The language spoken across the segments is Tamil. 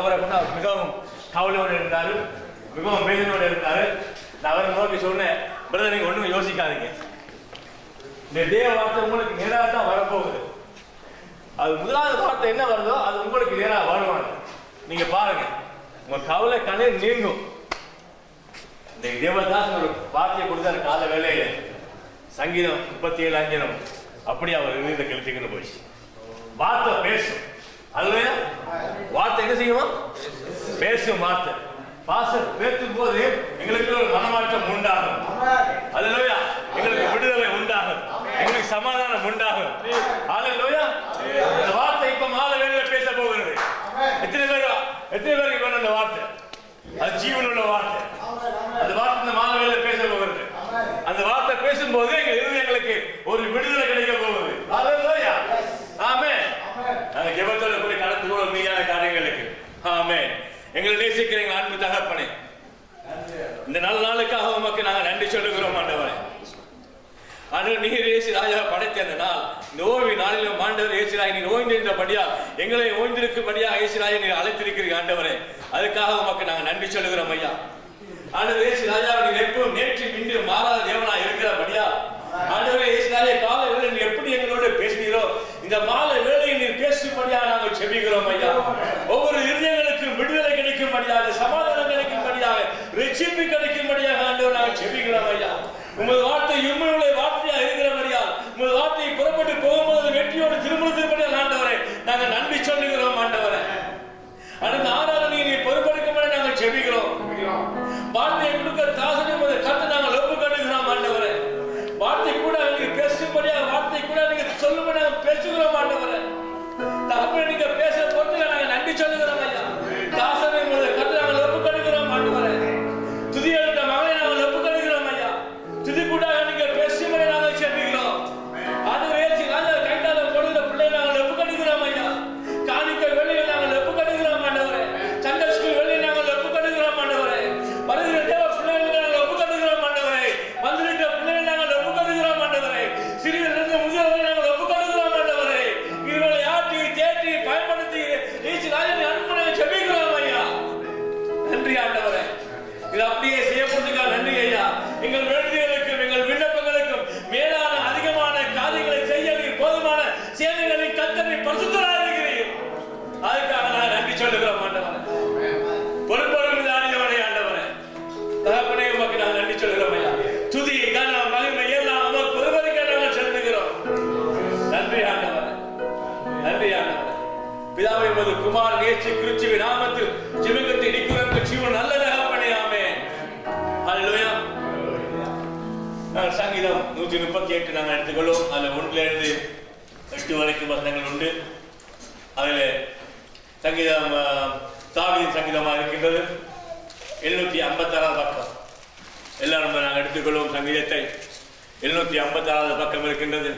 நான் அவர் மிகவும் கவலையோடு இருந்தாரு மிகவும் வேதனையோடு இருந்தாரு. நான் அவரை நோக்கி சொன்னேன் பிரதர் நீங்க ஒண்ணும் யோசிக்காதீங்க. இந்த தேவ வார்த்தை உங்களுக்கு நேராக தான் வரப்போகுது. அது முதலாவது வார்த்தை என்ன வருதோ அது உங்களுக்கு நேராக வருவாங்க நீங்க பாருங்க உங்க கவலை கணே நீங்கும். இந்த தேவதாசன் ஒரு வார்த்தையை கொடுத்தாரு கால வேலையில சங்கீதம் முப்பத்தி ஏழு அஞ்சனம் அப்படி அவர் இருந்த கழிச்சுக்கிட்டு போயிடுச்சு. வார்த்தை பேசும். அதுவே வார்த்தை என்ன செய்யுமா? பேசும் வார்த்தை. பாச பேசும் போது எங்களுக்கு ஒரு மனமாற்றம் உண்டாகும். அதுலோயா எங்களுக்கு விடுதலை உண்டாகும். எங்களுக்கு சமாதானம் உண்டாகும். அதுலோயா இந்த வார்த்தை இப்ப மாத வேலையில பேச போகிறது. எத்தனை பேர் எத்தனை பேருக்கு வேணும் அந்த வார்த்தை? அது ஜீவனுள்ள வார்த்தை. அந்த வார்த்தை இந்த மாத வேலையில பேச போகிறது. அந்த வார்த்தை பேசும்போது எங்க இருதயங்களுக்கு ஒரு விடுதலை கிடைக்க போகுது அல்லேலூயா ஆமென் நாங்க ஜெபத்தோட கூட கடந்து போற மீதியான காரியங்களுக்கு ஆமென் எங்களை எங்கள் அன்பு தகப்பனே. இந்த நல்ல நாளுக்காக உமக்கு நாங்கள் நன்றி சொல்லுகிறோம் ஆண்டவரே. அன்று நீர் இயேசு ராஜா படைத்த அந்த நாள் இந்த ஓய்வு நாளிலும் ஆண்டவர் இயேசுராய் நீர் ஓய்ந்திருந்தபடியா எங்களை ஓய்ந்திருக்கும்படியா இயேசுராய் நீர் அழைத்திருக்கிறீங்க ஆண்டவரே. அதுக்காக உமக்கு நாங்கள் நன்றி சொல்லுகிறோம் ஐயா. ஆண்டவர் இயேசு ராஜா நீர் எப்பவும் நேற்று இன்று மாறாத தேவனா இருக்கிறபடியா ஆண்டவரே இயேசு ராஜா காலை வேளை நீர் எப்படி எங்களோட பேசுகிறோ இந்த மாலை வேளையில் நீர் பேசும்படியா நாங்கள் செபிக்கிறோம் ஐயா ஒவ்வொரு இருதயங்களுக்கும் விடுதலை கிடைக்கும்படியாக சமாதானம் கிடைக்கும்படியாக ரட்சிப்பு கிடைக்கும்படியாக ஆண்டவர் நாங்கள் செபிக்கிறோம் ஐயா. உமது வார்த்தை உண்மையுள்ள வார்த்தையா இருக்கிறபடியால் உமது வார்த்தை எடுத்துக்கொள்வோம் எட்டு வரைக்கும் வசனங்கள் உண்டு அதில் சங்கீதம் தாவியின் சங்கீதமாக இருக்கின்றது எழுநூற்றி ஐம்பத்தாறாவது பக்கம் எல்லாரும் நாங்கள் எடுத்துக்கொள்வோம் சங்கீதத்தை எழுநூற்றி ஐம்பத்தாறாவது பக்கம் இருக்கின்றது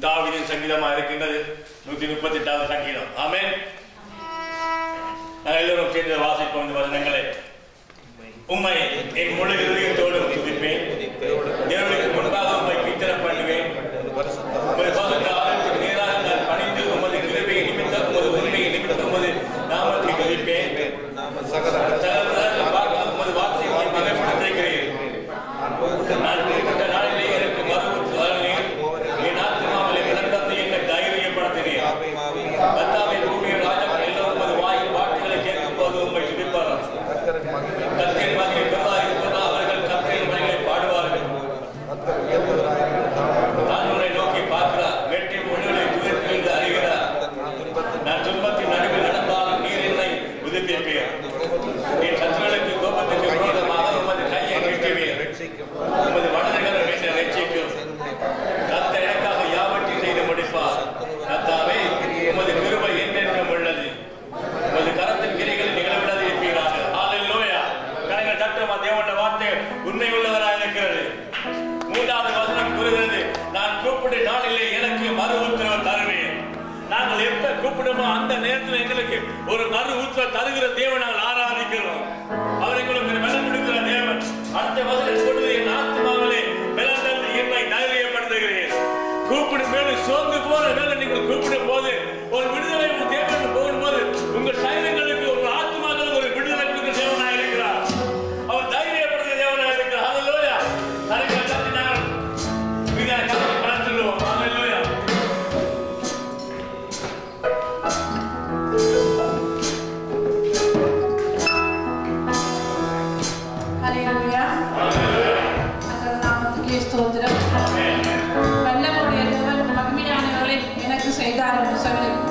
தாவீதின் சங்கீதமாக இருக்கின்றது நூற்றி முப்பத்தி எட்டாவது சங்கீதம் ஆமே நாங்கள் எல்லோரும் சேர்ந்து வாசிப்போம் இந்த வசனங்களை உண்மை என் முழு இதயத்தோடு துதிப்பேன் தேவனுக்கு முன்பாக உண்மை கீர்த்தனை பண்ணுவேன் உமது செய்தார் என்று சொல்லி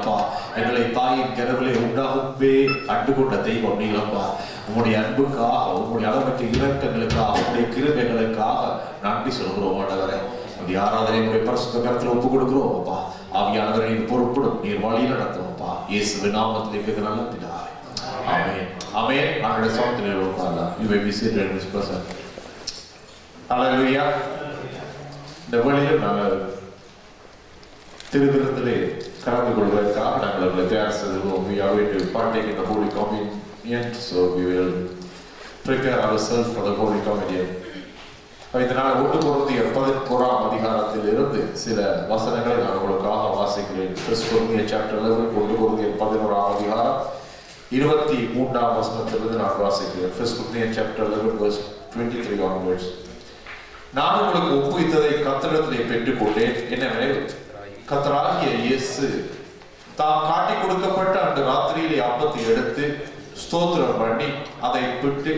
நீங்களப்பா எங்களை தாயின் கருவிலே உண்டாகவே கண்டு கொண்ட தெய்வம் நீங்களப்பா உங்களுடைய அன்புக்காக உங்களுடைய அளவற்ற இரக்கங்களுக்காக உங்களுடைய கிருமைகளுக்காக நன்றி சொல்கிறோம் ஆண்டவரே. உங்களுடைய ஆராதனை உடைய பரிசுத்த கருத்தில் ஒப்பு கொடுக்கிறோம் அப்பா. ஆவியானவரை நீர் பொறுப்படும் நீர் வழி நடத்துவோம்ப்பா இயேசு நாமத்தில் இருக்கிறது நல்ல பிதாவே அமே அமே நாங்களுடைய சமத்தில் உட்கார்லாம் you may be seated in இந்த வழியில் நாங்கள் திருவிழத்திலே கலந்து கொள்வதற்காக நாங்கள் அவர்களை தயார் செய்துள்ளோம் we are going to partake in the holy communion so we will prepare ourselves for the holy communion. இதனால் ஒன்று பொருந்திய பதினோராம் அதிகாரத்தில் இருந்து சில வசனங்களை நான் உங்களுக்காக வாசிக்கிறேன். First Corinthians chapter 11 ஒன்று பொருந்திய பதினோராம் அதிகாரம் இருபத்தி மூன்றாம் வசனத்திலிருந்து நான் வாசிக்கிறேன். First Corinthians chapter 11 verse 23 onwards. நான் உங்களுக்கு ஒப்புவித்ததை கத்திரத்திலே பெற்றுக்கொண்டேன். என்னவெனில் கத்தராகிய இயேசு தாம் காட்டி கொடுக்கப்பட்ட அந்த ராத்திரியிலே அப்பத்தை எடுத்து ஸ்தோத்திரம் பண்ணி அதை பிட்டு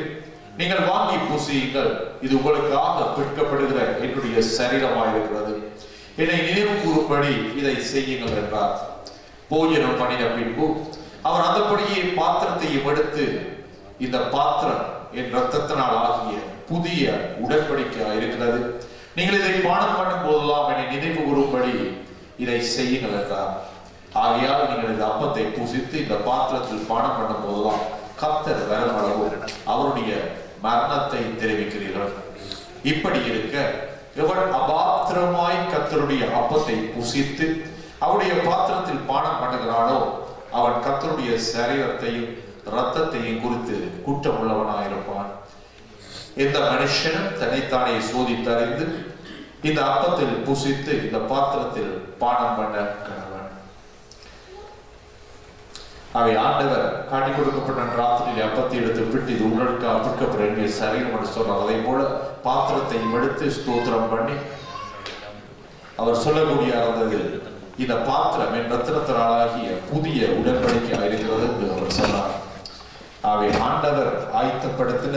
நீங்கள் வாங்கி பூசியுங்கள். இது உங்களுக்காக பிற்கப்படுகிற என்னுடைய சரீரமாயிருக்கிறது. என்னை நினைவு கூறும்படி இதை செய்யுங்கள் என்றார். போஜனம் பண்ணின பின்பு அவர் அந்தபடியே பாத்திரத்தையும் எடுத்து இந்த பாத்திரம் என் ரத்தத்தினால் ஆகிய புதிய உடன்படிக்கையாக இருக்கிறது நீங்கள் இதை பானம் பண்ணும் போதெல்லாம் என்னை நினைவு கூறும்படி இதை செய்யுங்கள் என்றார். ஆகையால் நீங்கள் இந்த அப்பத்தை புசித்து இந்த பாத்திரத்தில் பானம் பண்ணும் போதுதான் கத்தர் வரமளவு அவருடைய மரணத்தை தெரிவிக்கிறீர்கள். இப்படி இருக்க இவன் அபாத்திரமாய் கத்தருடைய அப்பத்தை புசித்து அவருடைய பாத்திரத்தில் பானம் பண்ணுகிறானோ அவன் கத்தருடைய சரீரத்தையும் ரத்தத்தையும் குறித்து குற்றம் உள்ளவனாயிருப்பான் எந்த மனுஷனும் தன்னைத்தானே சோதித்தறிந்து இந்த அப்பத்தில் புசித்து இந்த பாத்திரத்தில் பானம் பண்ண கணவன். அவை ஆண்டவர் காட்டி கொடுக்கப்பட்ட ராத்திரியில் அப்பத்தை எடுத்து பிட்டு இது உங்களுக்கு அப்பிக்கப்பட வேண்டிய சரீரம் என்று சொன்னார். அதை போல பாத்திரத்தையும் எடுத்து ஸ்தோத்திரம் பண்ணி அவர் சொல்லக்கூடிய இருந்தது இந்த பாத்திரம் என் ரத்தினத்தினாலாகிய புதிய உடன்படிக்கை இருக்கிறது என்று அவர் சொன்னார். அவை ஆண்டவர் ஆயத்தப்படுத்தின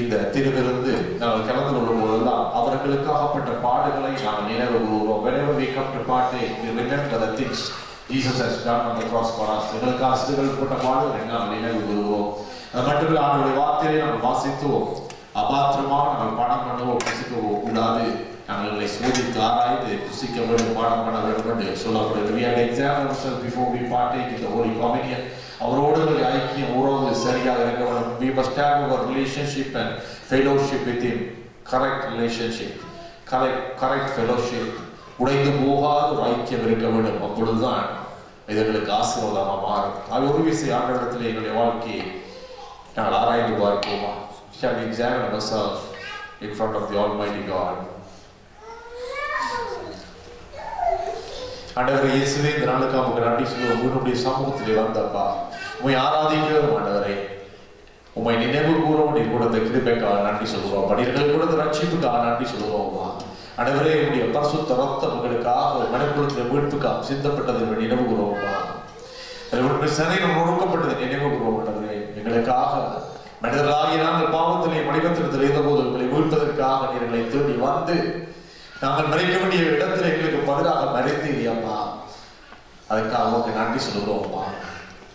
இந்த திருவிருந்து நாங்கள் கலந்து கொள்ளும் போதெல்லாம் அவர்களுக்காகப்பட்ட பாடுகளை நாம் நினைவு கூறுவோம். whenever we come to partake we remember the things Jesus has done on the cross for us. எங்களுக்கு ஆசிரியர்கள்பட்ட பாடுகளை நாம் நினைவு கூறுவோம். அது மட்டுமில்ல அவருடைய வார்த்தையை நாம் வாசித்துவோம். அபாத்திரமாக நாங்கள் பாடம் பண்ணவோ புசிக்கவோ கூடாது நாங்களை சோதித்து ஆராய்ந்து புசிக்க வேண்டும் பாடம் பண்ண வேண்டும் என்று சொல்லப்படுகிறது. We have to examine ourselves before we partake in the holy communion. அவரோடு ஒரு ஐக்கியம் உறவு சரியாக இருக்க வேண்டும். We must have our relationship and fellowship with him. Correct relationship correct correct fellowship உடைந்து போகாத ஒரு ஐக்கியம் இருக்க வேண்டும். அப்பொழுதுதான் இது எங்களுக்கு ஆசீர்வாதமாக மாறும். அது ஒரு விஷயம் ஆண்டவரிடத்தில் எங்களுடைய வாழ்க்கையை நாங்கள் ஆராய்ந்து பார்ப்போமா? Shall we examine ourselves in front of the almighty God? ஆண்டவரே இயேசுவே இந்த நாளுக்கு அவங்க நன்றி சொல்லுவோம். உன்னுடைய சமூகத்திலே வந்தப்பா. உண்மை ஆராதிக்கிறோம் ஆண்டவரே உண்மை நினைவு கூறவும் நீ கொடுத்த கிருபைக்காக நன்றி சொல்லுவோம். மனிதர்கள் கொடுத்த ரட்சிப்புக்காக நன்றி சொல்லுவோம்மா. அனைவரே உடைய பரிசுத்த ரத்தம் உங்களுக்காக மனக்குளத்தில் மீட்புக்காக சிந்தப்பட்டதை நினைவு கூறுவோம்மா. உன்னுடைய சரீரம் நினைவு கூறுவோம் ஆண்டவரே எங்களுக்காக மனிதர்களாகிய நாங்கள் பாவத்திலே மணிபத்திரத்தில் இருந்தபோது உங்களை மீட்பதற்காக நீர்களை தேடி வந்து நாங்கள் மறைக்க வேண்டிய இடத்துல எங்களுக்கு பதிலாக மறைந்தீர் அம்மா அதுக்காக உங்களுக்கு நன்றி சொல்கிறோம்ப்பா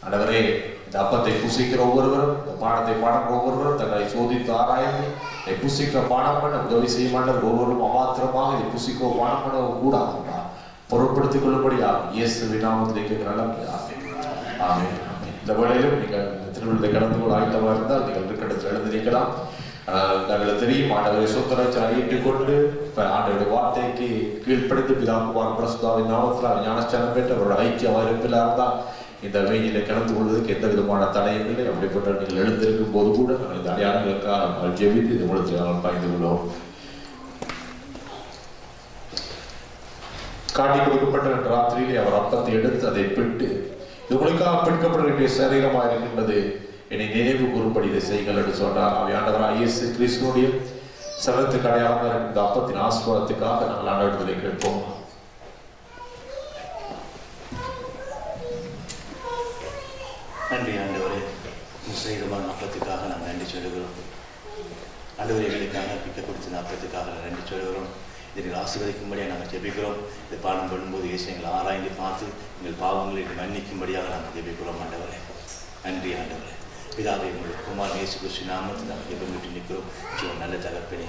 ஆண்டவரே இந்த அப்பத்தை புசிக்கிற ஒவ்வொருவரும் இந்த பாடத்தை பாடுற ஒவ்வொருவரும் தங்களை சோதித்து ஆராய்ந்து இதை புசிக்க பாடம் பண்ண உதவி செய்ய மாட்டவர் ஒவ்வொருவரும் அமாத்திரமாக இதை புசிக்க பாடம் பண்ணவும் கூடாதுப்பா. பொருட்படுத்திக் கொள்ளும்படியா இயேசு விநாமத்திலே கேட்கிற ஆமே ஆமே இந்த வேளையிலும் நீங்கள் திருவிழத்தை கடந்து கொள்ள ஆயுதமாக இருந்தால் நீங்கள் இருக்கடத்தில் எழுந்திருக்கலாம். ஆனால் நாங்கள் தெரியும் ஆண்டவரை சொத்தராட்சி ஏற்றுக்கொண்டு இப்ப ஆண்டவருடைய வார்த்தைக்கு கீழ்ப்படுத்தி பிதாக்குமார் பிரசுதாவின் நாமத்தில் ஞானஸ்தானம் பெற்று அவரோட ஐக்கியம் இருப்பில் இருந்தால் இந்த வெயிலில் கலந்து கொள்வதற்கு எந்த விதமான தடையும் இல்லை. அப்படிப்பட்ட நீங்கள் எழுந்திருக்கும் போது கூட இந்த அடையாளங்களுக்காக நாங்கள் ஜெபித்து இது மூலத்தில் நாங்கள் பகிர்ந்து கொள்வோம். காட்டி கொடுக்கப்பட்ட ராத்திரியிலே அவர் அப்பத்தை எடுத்து அதை பிட்டு இது உங்களுக்காக பிடிக்கப்பட வேண்டிய சரீரமாக இருக்கின்றது. என்னை நினைவு கூறும்படி இதை செய்கள் என்று சொன்னார். அவை ஆண்டவராக இயேசு கிறிஸ்துனுடைய சரத்துக்கு அடையாளமாக இருக்கின்ற அப்பத்தின் ஆசீர்வாதத்துக்காக நாங்கள் ஆண்டவர்களை கேட்போம். நன்றி ஆண்டவரே. செய்த மன அப்பத்துக்காக நாங்கள் நன்றி சொல்லுகிறோம். ஆண்டவர் எங்களுக்காக பிக்க கொடுத்த நாற்பத்துக்காக நன்றி சொல்கிறோம் இதில் ஆசீர்வதிக்கும்படியாக நாங்கள் ஜெபிக்கிறோம். இந்த பாடம் பண்ணும்போது இயேசு எங்களை ஆராய்ந்து பார்த்து எங்கள் பாவங்களை மன்னிக்கும்படியாக நாங்கள் ஜெபிக்கிறோம் ஆண்டவரே. நன்றி ஆண்டவரே. பிதாவை உங்களுடைய குமார் இயேசு கிருஷ்ண நாமத்தில் நாங்கள் ஜெபம் விட்டு நிற்கிறோம் நல்ல தகப்பனே.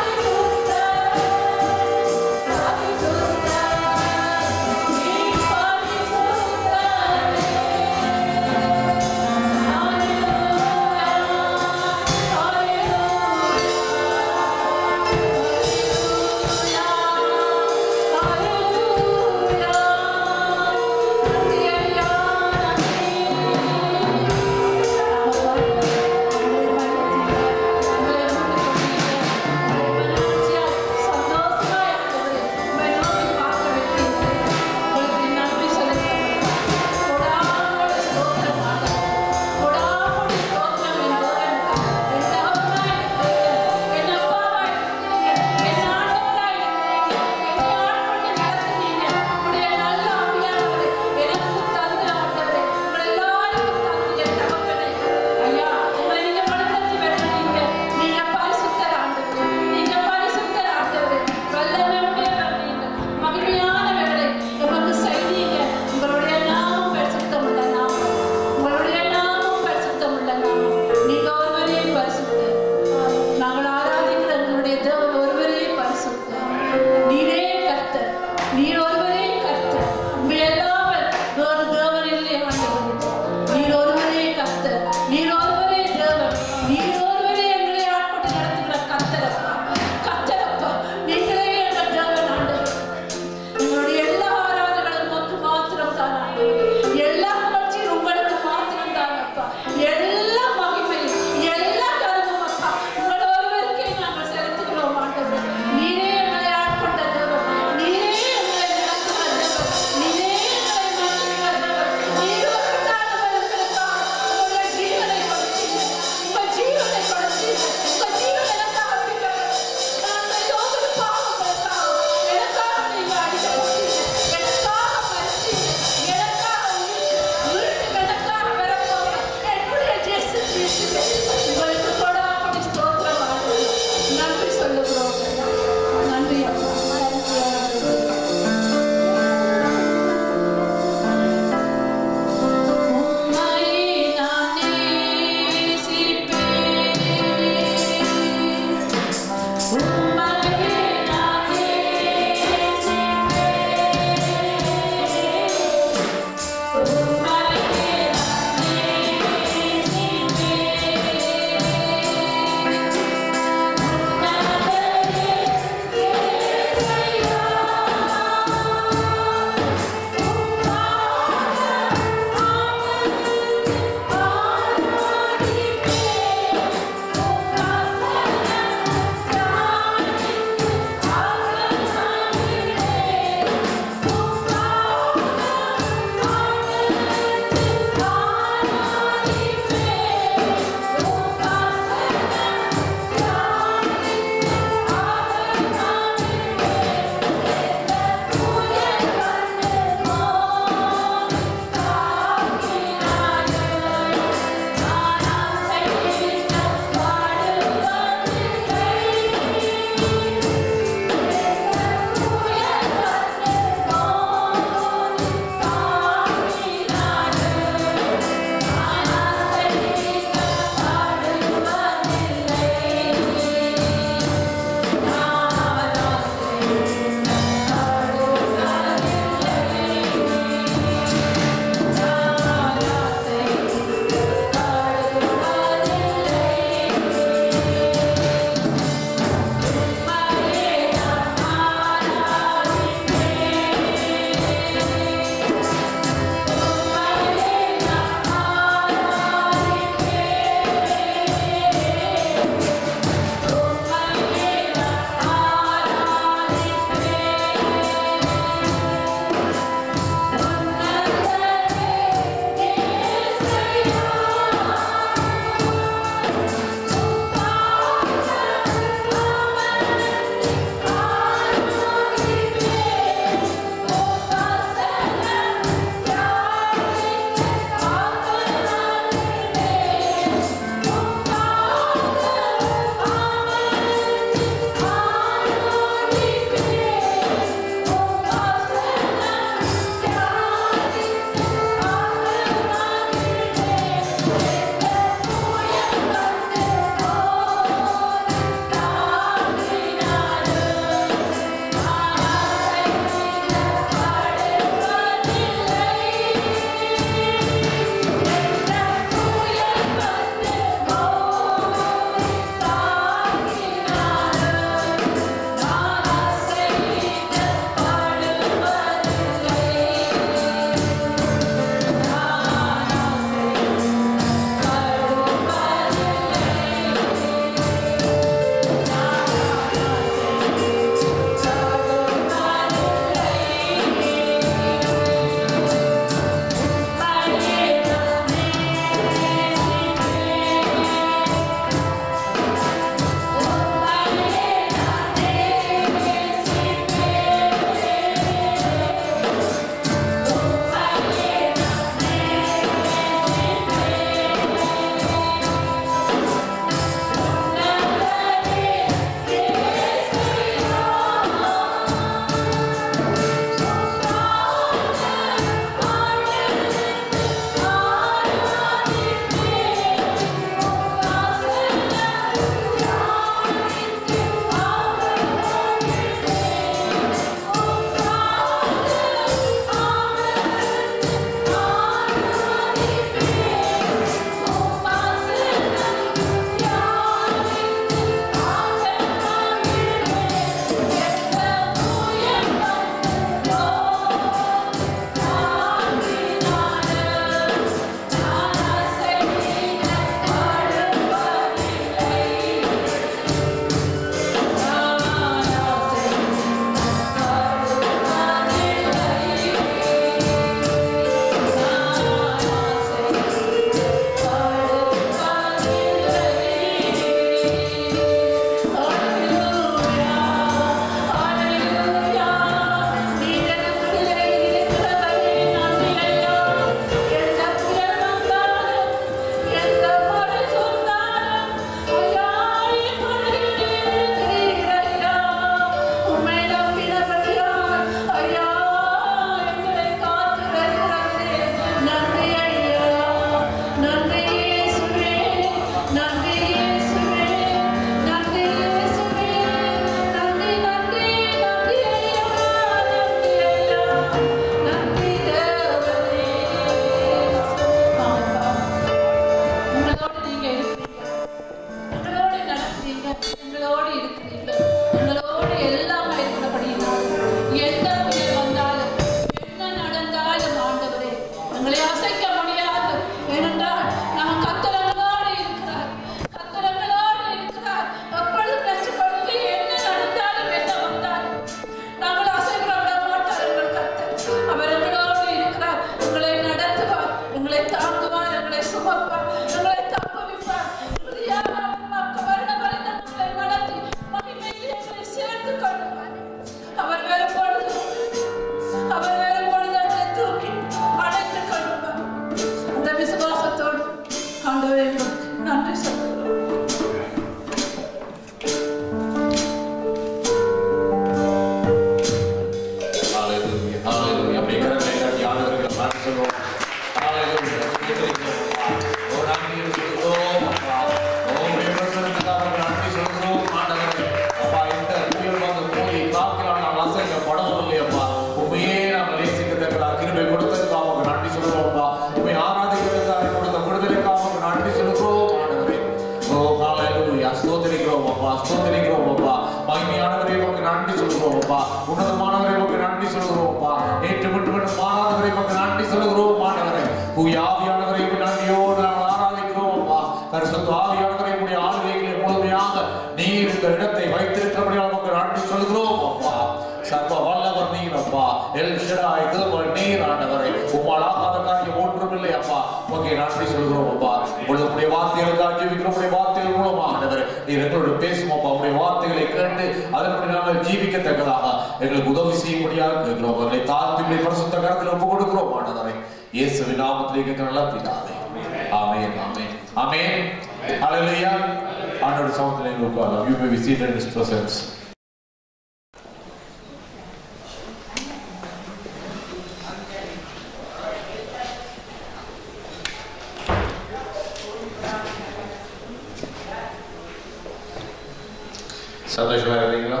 சந்தோஷமா இருக்கீங்களா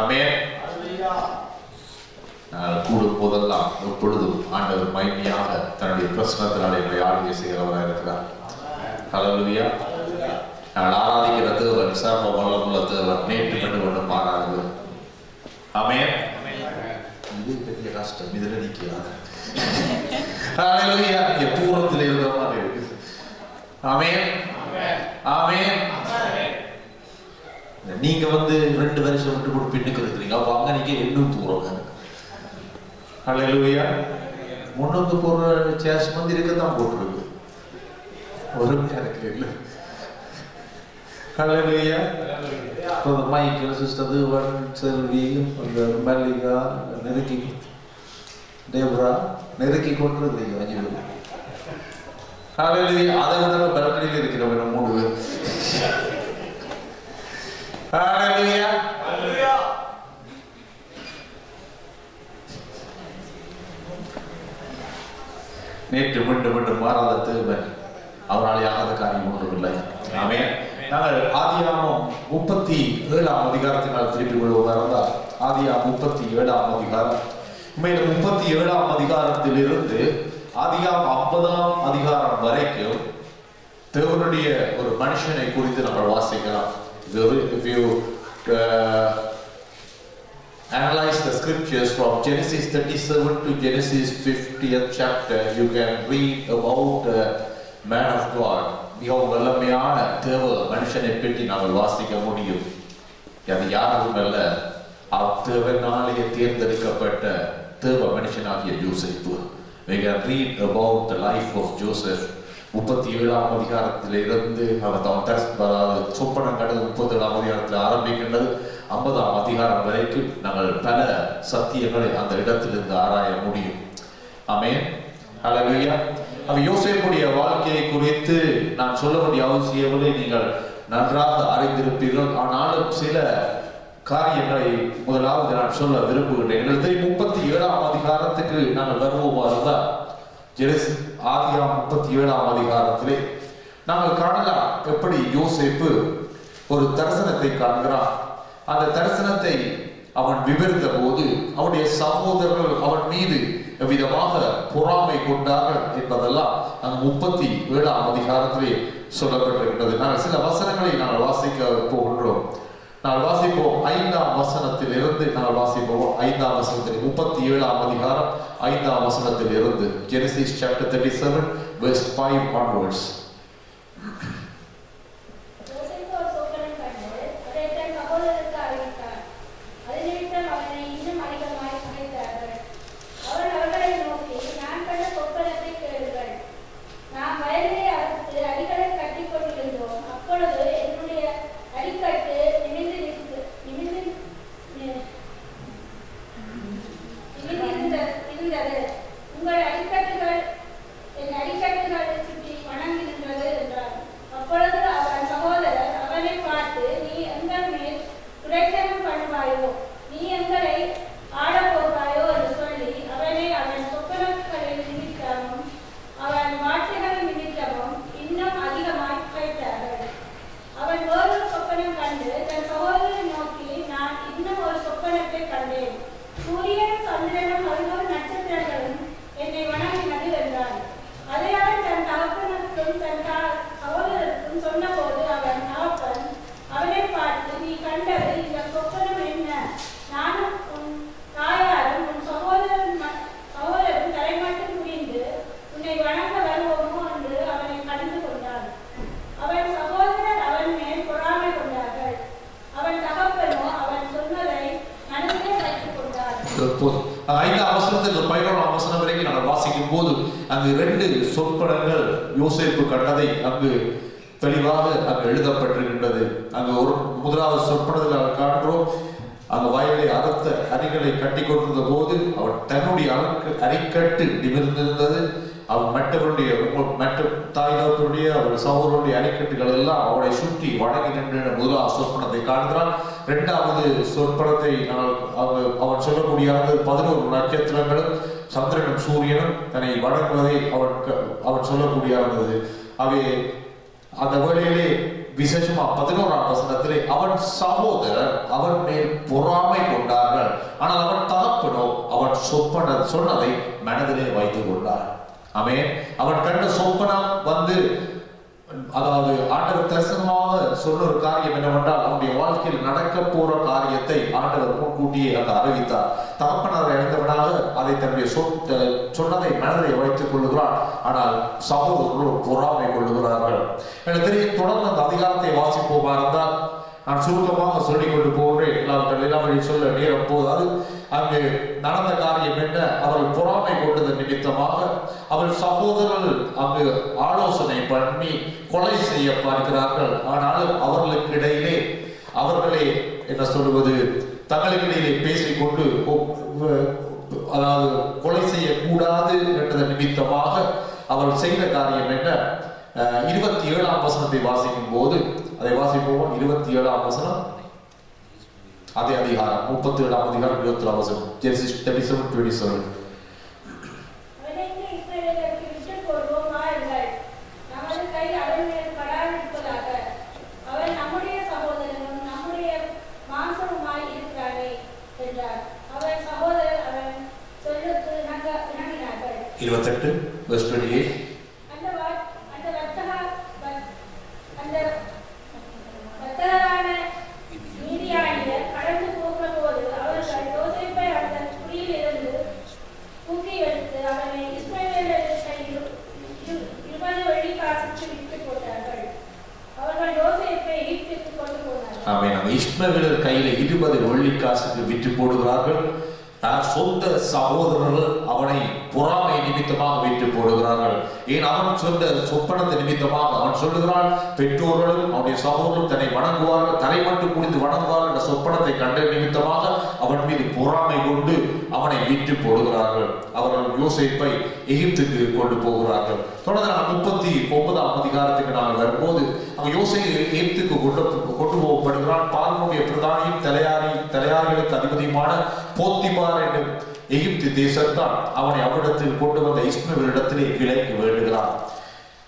ஆமென் நாங்கள் கூடும் போதெல்லாம் எப்பொழுதும் ஆண்டவர் மைமையாக தன்னுடைய பிரசனத்தினால் எங்களை ஆளுகை செய்கிறவராக இருக்கிறார். ஹalleluya நாங்கள் ஆராதிக்கிற தேவன் சர்வ வல்லமுள்ள தேவன் நேற்று கண்டு கொண்டு மாறாது ஆமென் இது பெரிய கஷ்டம் இதில் நிற்கிறாங்க ஹalleluya இங்க பூரத்தில் இருக்கிற மாதிரி இருக்கு ஆமென் நீங்க வந்து ரெண்டு வருஷம் விட்டு போட்டு பின்னுக்கு இருக்கிறீங்க அப்போ அங்க நீங்க இன்னும் தூரம் ஹalleluya முன்னுக்கு போற சேஸ் வந்து இருக்கத்தான் போட்டிருக்கு. ஒருமையா இருக்கு இல்ல? ஹalleluya இப்போ மைக்கேல் சிஸ்டர் தேவன் செல்வி அந்த மல்லிகா நெருக்கி தேவரா நெருக்கி கொண்டு இருந்தீங்க அஞ்சு அதை விட பல்கனியில் இருக்கிறவங்க மூணு பேர். நேற்று மீண்டும் மீண்டும் மாறாத தேவன் அவரால் ஆகாத காரியம் ஒன்றுமில்லை. ஆமே நாங்கள் ஆதியாமம் முப்பத்தி ஏழாம் அதிகாரத்தினால் திருப்பிக் கொள்வோம் இருந்தால் ஆதியாம் முப்பத்தி ஏழாம் அதிகாரம். உண்மையில் முப்பத்தி ஏழாம் அதிகாரத்தில் இருந்து ஆதியாம் ஐம்பதாம் அதிகாரம் வரைக்கும் தேவனுடைய ஒரு மனுஷனை குறித்து நம்ம வாசிக்கலாம். If you uh, analyze the scriptures from Genesis 37 to Genesis 50th chapter, you can read about the man of God. மிகவும் வல்லமையான தேவ மனுஷனை பற்றி நாங்கள் வாசிக்க முடியும் அது யாரும் அல்ல அத்தேவனாலேயே தேர்ந்தெடுக்கப்பட்ட தேவ மனுஷனாகிய யோசேப்பு We can read about the life of Joseph முப்பத்தி ஏழாம் அதிகாரத்தில் இருந்து அவர் தான் முப்பத்தி ஏழாம் அதிகாரத்தில் ஆரம்பிக்கின்றது. ஐம்பதாம் அதிகாரம் வரைக்கும் நாங்கள் பல சத்தியங்களை அந்த இடத்திலிருந்து ஆராய முடியும். ஆமென். அழகையா அவ வாழ்க்கையை குறித்து நான் சொல்ல வேண்டிய அவசியமில்லை நீங்கள் நன்றாக அறிந்திருப்பீர்கள். ஆனாலும் சில காரியங்களை முதலாவது நான் சொல்ல விரும்புகின்றேன். எங்களுக்கு முப்பத்தி ஏழாம் அதிகாரத்துக்கு நாங்கள் வருவோமா. இருந்தால் ஜெனசி ஆதியா முப்பத்தி ஏழாம் அதிகாரத்திலே நாங்கள் காணலாம் எப்படி யோசிப்பு ஒரு தரிசனத்தை காண்கிறான். அந்த தரிசனத்தை அவன் விவரித்த போது அவனுடைய சகோதரர்கள் அவன் மீது விதமாக பொறாமை கொண்டார்கள் என்பதெல்லாம் அந்த முப்பத்தி ஏழாம் அதிகாரத்திலே சொல்லப்பட்டிருக்கிறது நாங்கள் சில வசனங்களை நாங்கள் வாசிக்க போகின்றோம். நான் வாசிப்போம் ஐந்தாம் வசனத்தில் இருந்து நாங்கள் வாசிப்போம் ஐந்தாம் வசனத்தில் முப்பத்தி ஏழாம் அதிகாரம் ஐந்தாம் வசனத்தில் இருந்து ஜெனசிஸ் சாப்டர் தேர்ட்டி செவன் வெஸ்ட் ஃபைவ் onwards. யோசேப்பு ஒரு சொப்பனம் கண்டு, அதை தன் சகோதரருக்கு அறிவித்தார். அது நிமித்தம் அவனை இன்னும் அதிகமாய் பகைத்தார்கள். அவன் அவர்களை நோக்கி, நான் கண்ட சொப்பனத்தை கேளுங்கள். நாம் வயலிலே அறுத்து அடிகளைக் கட்டிக் கொண்டிருந்தோம். அப்பொழுது என்னுடைய அடிக்கட்டு நிமிர்ந்து நிற்க- நிமிர்ந்து நி- நிமிர்ந்திருந்த- இருந்தது. உங்கள் அடிக்கட்டுகள் என் அடிக்கட்டுகளை சுற்றி வணங்கி நின்றது என்றார் போதும் அது ஐந்தாம் அவசரத்தில் பதினோராம் அவசரம் வரைக்கும் நாங்கள் வாசிக்கும் போது அங்கு ரெண்டு சொற்படங்கள் யோசேப்பு கண்டதை அங்கு தெளிவாக அங்கு எழுதப்பட்டிருக்கின்றது அங்கு ஒரு முதலாவது சொற்படத்தில் நாங்கள் காண்கிறோம் அந்த வயலை அறுத்த அணிகளை கட்டி கொண்டிருந்த போது அவன் தன்னுடைய அலக்கு அரிக்கட்டு நிமிர்ந்திருந்தது அவன் மற்றவருடைய மற்ற தாய் தகப்பனுடைய சகோதரருடைய அணைக்கட்டுகள் எல்லாம் அவனை சுற்றி வணங்கி நின்ற முதலாவது சொற்பனத்தை காண்கிறான். இரண்டாவது சொற்பனத்தை அவன் சொல்லக்கூடிய பதினோரு நட்சத்திரங்களும் சந்திரனும் சூரியனும் தன்னை வணங்குவதை அவன் அவன் சொல்லக்கூடிய இருந்தது அவை அந்த வேளையிலே விசேஷமா பதினோராம் வசனத்திலே அவன் சகோதரர் அவன் மேல் பொறாமை கொண்டார்கள். ஆனால் அவன் தகப்பனோ அவன் சொப்பன சொன்னதை மனதிலே வைத்துக் கொண்டார். அவன் கண்ட சொப்பனம் வந்து அதாவது ஆண்டவர் தரிசனமாக சொன்ன ஒரு காரியம் என்னவென்றால் அவனுடைய வாழ்க்கையில் நடக்க போற காரியத்தை ஆண்டவர் முன்கூட்டியே அங்கு அறிவித்தார். தகப்பனர் இழந்தவனாக அதை தன்னுடைய சொன்னதை மனதை வைத்துக் கொள்ளுகிறான் ஆனால் சகோதரர்களோ பொறாமை கொள்ளுகிறார்கள். எனக்கு தெரியும் தொடர்ந்து அந்த அதிகாரத்தை வாசிப்போமா இருந்தால் நான் சுருக்கமாக சொல்லிக் கொண்டு போகிறேன். எல்லாவற்றை எல்லாம் சொல்ல நேரம் போதாது. அங்கு நடந்த காரியம் என்ன? அவர்கள் பொறாமை கொண்டது நிமித்தமாக அவள் சகோதரர்கள் அங்கு ஆலோசனை பண்ணி கொலை செய்ய பார்க்கிறார்கள். ஆனாலும் அவர்களுக்கு இடையிலே அவர்களே என்ன சொல்வது? தங்களுக்கிடையிலே பேசிக்கொண்டு அதாவது கொலை செய்யக்கூடாது என்றது நிமித்தமாக அவள் செய்த காரியம் என்ன? இருபத்தி ஏழாம் வசனத்தை வாசிக்கும் போது அதை வாசிப்போம். இருபத்தி ஏழாம் வசனம். அதே அதிகாரம் முப்பத்தி ஏழாம் அதிகாரம் இருபத்தி ஏழாம் வசனம் Genesis thirty seven twenty seven அவனைக்கு இஸ்ரவேலருக்கு விட்டுப் போடுவோம் வாருங்கள். நமது கை அவன் மேல் படாதிருப்பதாக. அவன் நம்முடைய சகோதரனும் நம்முடைய மாம்சமுமாய் இருக்கிறானே என்றார். அவன் சகோதரர் அவன் சொல்லுக்கு இணங்க- இணங்கினார்கள். இருபத்தெட்டு வெர்ஸ் டுவெண்ட்டி எயிட் அந்த வா- அந்த வர்த்தக வ- அந்த வர்த்தகரான மீதியானியர் கடந்து போகிற போது அவர்கள் யோசேப்பை அந்த குழியிலிருந்து தூக்கி எடுத்து அவனை இஸ்மவேலர் கையில் இரு- இருபது வெள்ளிக்காசுக்கு விற்று போட்டார்கள் அவர்கள் யோசேப்பை எகிப்துக்கு கொண்டு போனார்கள் ஆமே நம்ம இஸ்மவேலர் கையில இருபது வெள்ளிக்காசுக்கு விற்று போடுகிறார்கள் நான் சொந்த சகோதரர்கள் அவனை பொறாமை நிமித்தமாக விற்று போடுகிறார்கள் ஏன் அவன் சொந்த சொப்பனத்தை சொல்லுகிறாள் பெற்றோர்களும் அவனுடைய சகோதரரும் தன்னை வணங்குவார்கள் தலை மட்டும் குடித்து வணங்குவார்கள் என்ற சொப்பனத்தை கண்ட நிமித்தமாக அவன் மீது பொறாமை கொண்டு அவனை விற்று போடுகிறார்கள். அவர்கள் யோசிப்பை எகிப்துக்கு கொண்டு போகிறார்கள். தொடர்ந்து நான் முப்பத்தி ஒன்பதாம் அதிகாரத்துக்கு நாங்கள் வரும்போது அவன் யோசையை எகிப்துக்கு கொண்டு கொண்டு போகப்படுகிறான். பார்வனுடைய பிரதானியும் தலையாரி தலையாரிகளுக்கு அதிபதியுமான போத்திபார் என்று எகிப்து தேசத்தான் அவனை அவரிடத்தில் கொண்டு வந்த இஸ்மவேலிடத்திலே விலைக்கு வேண்டுகிறான்.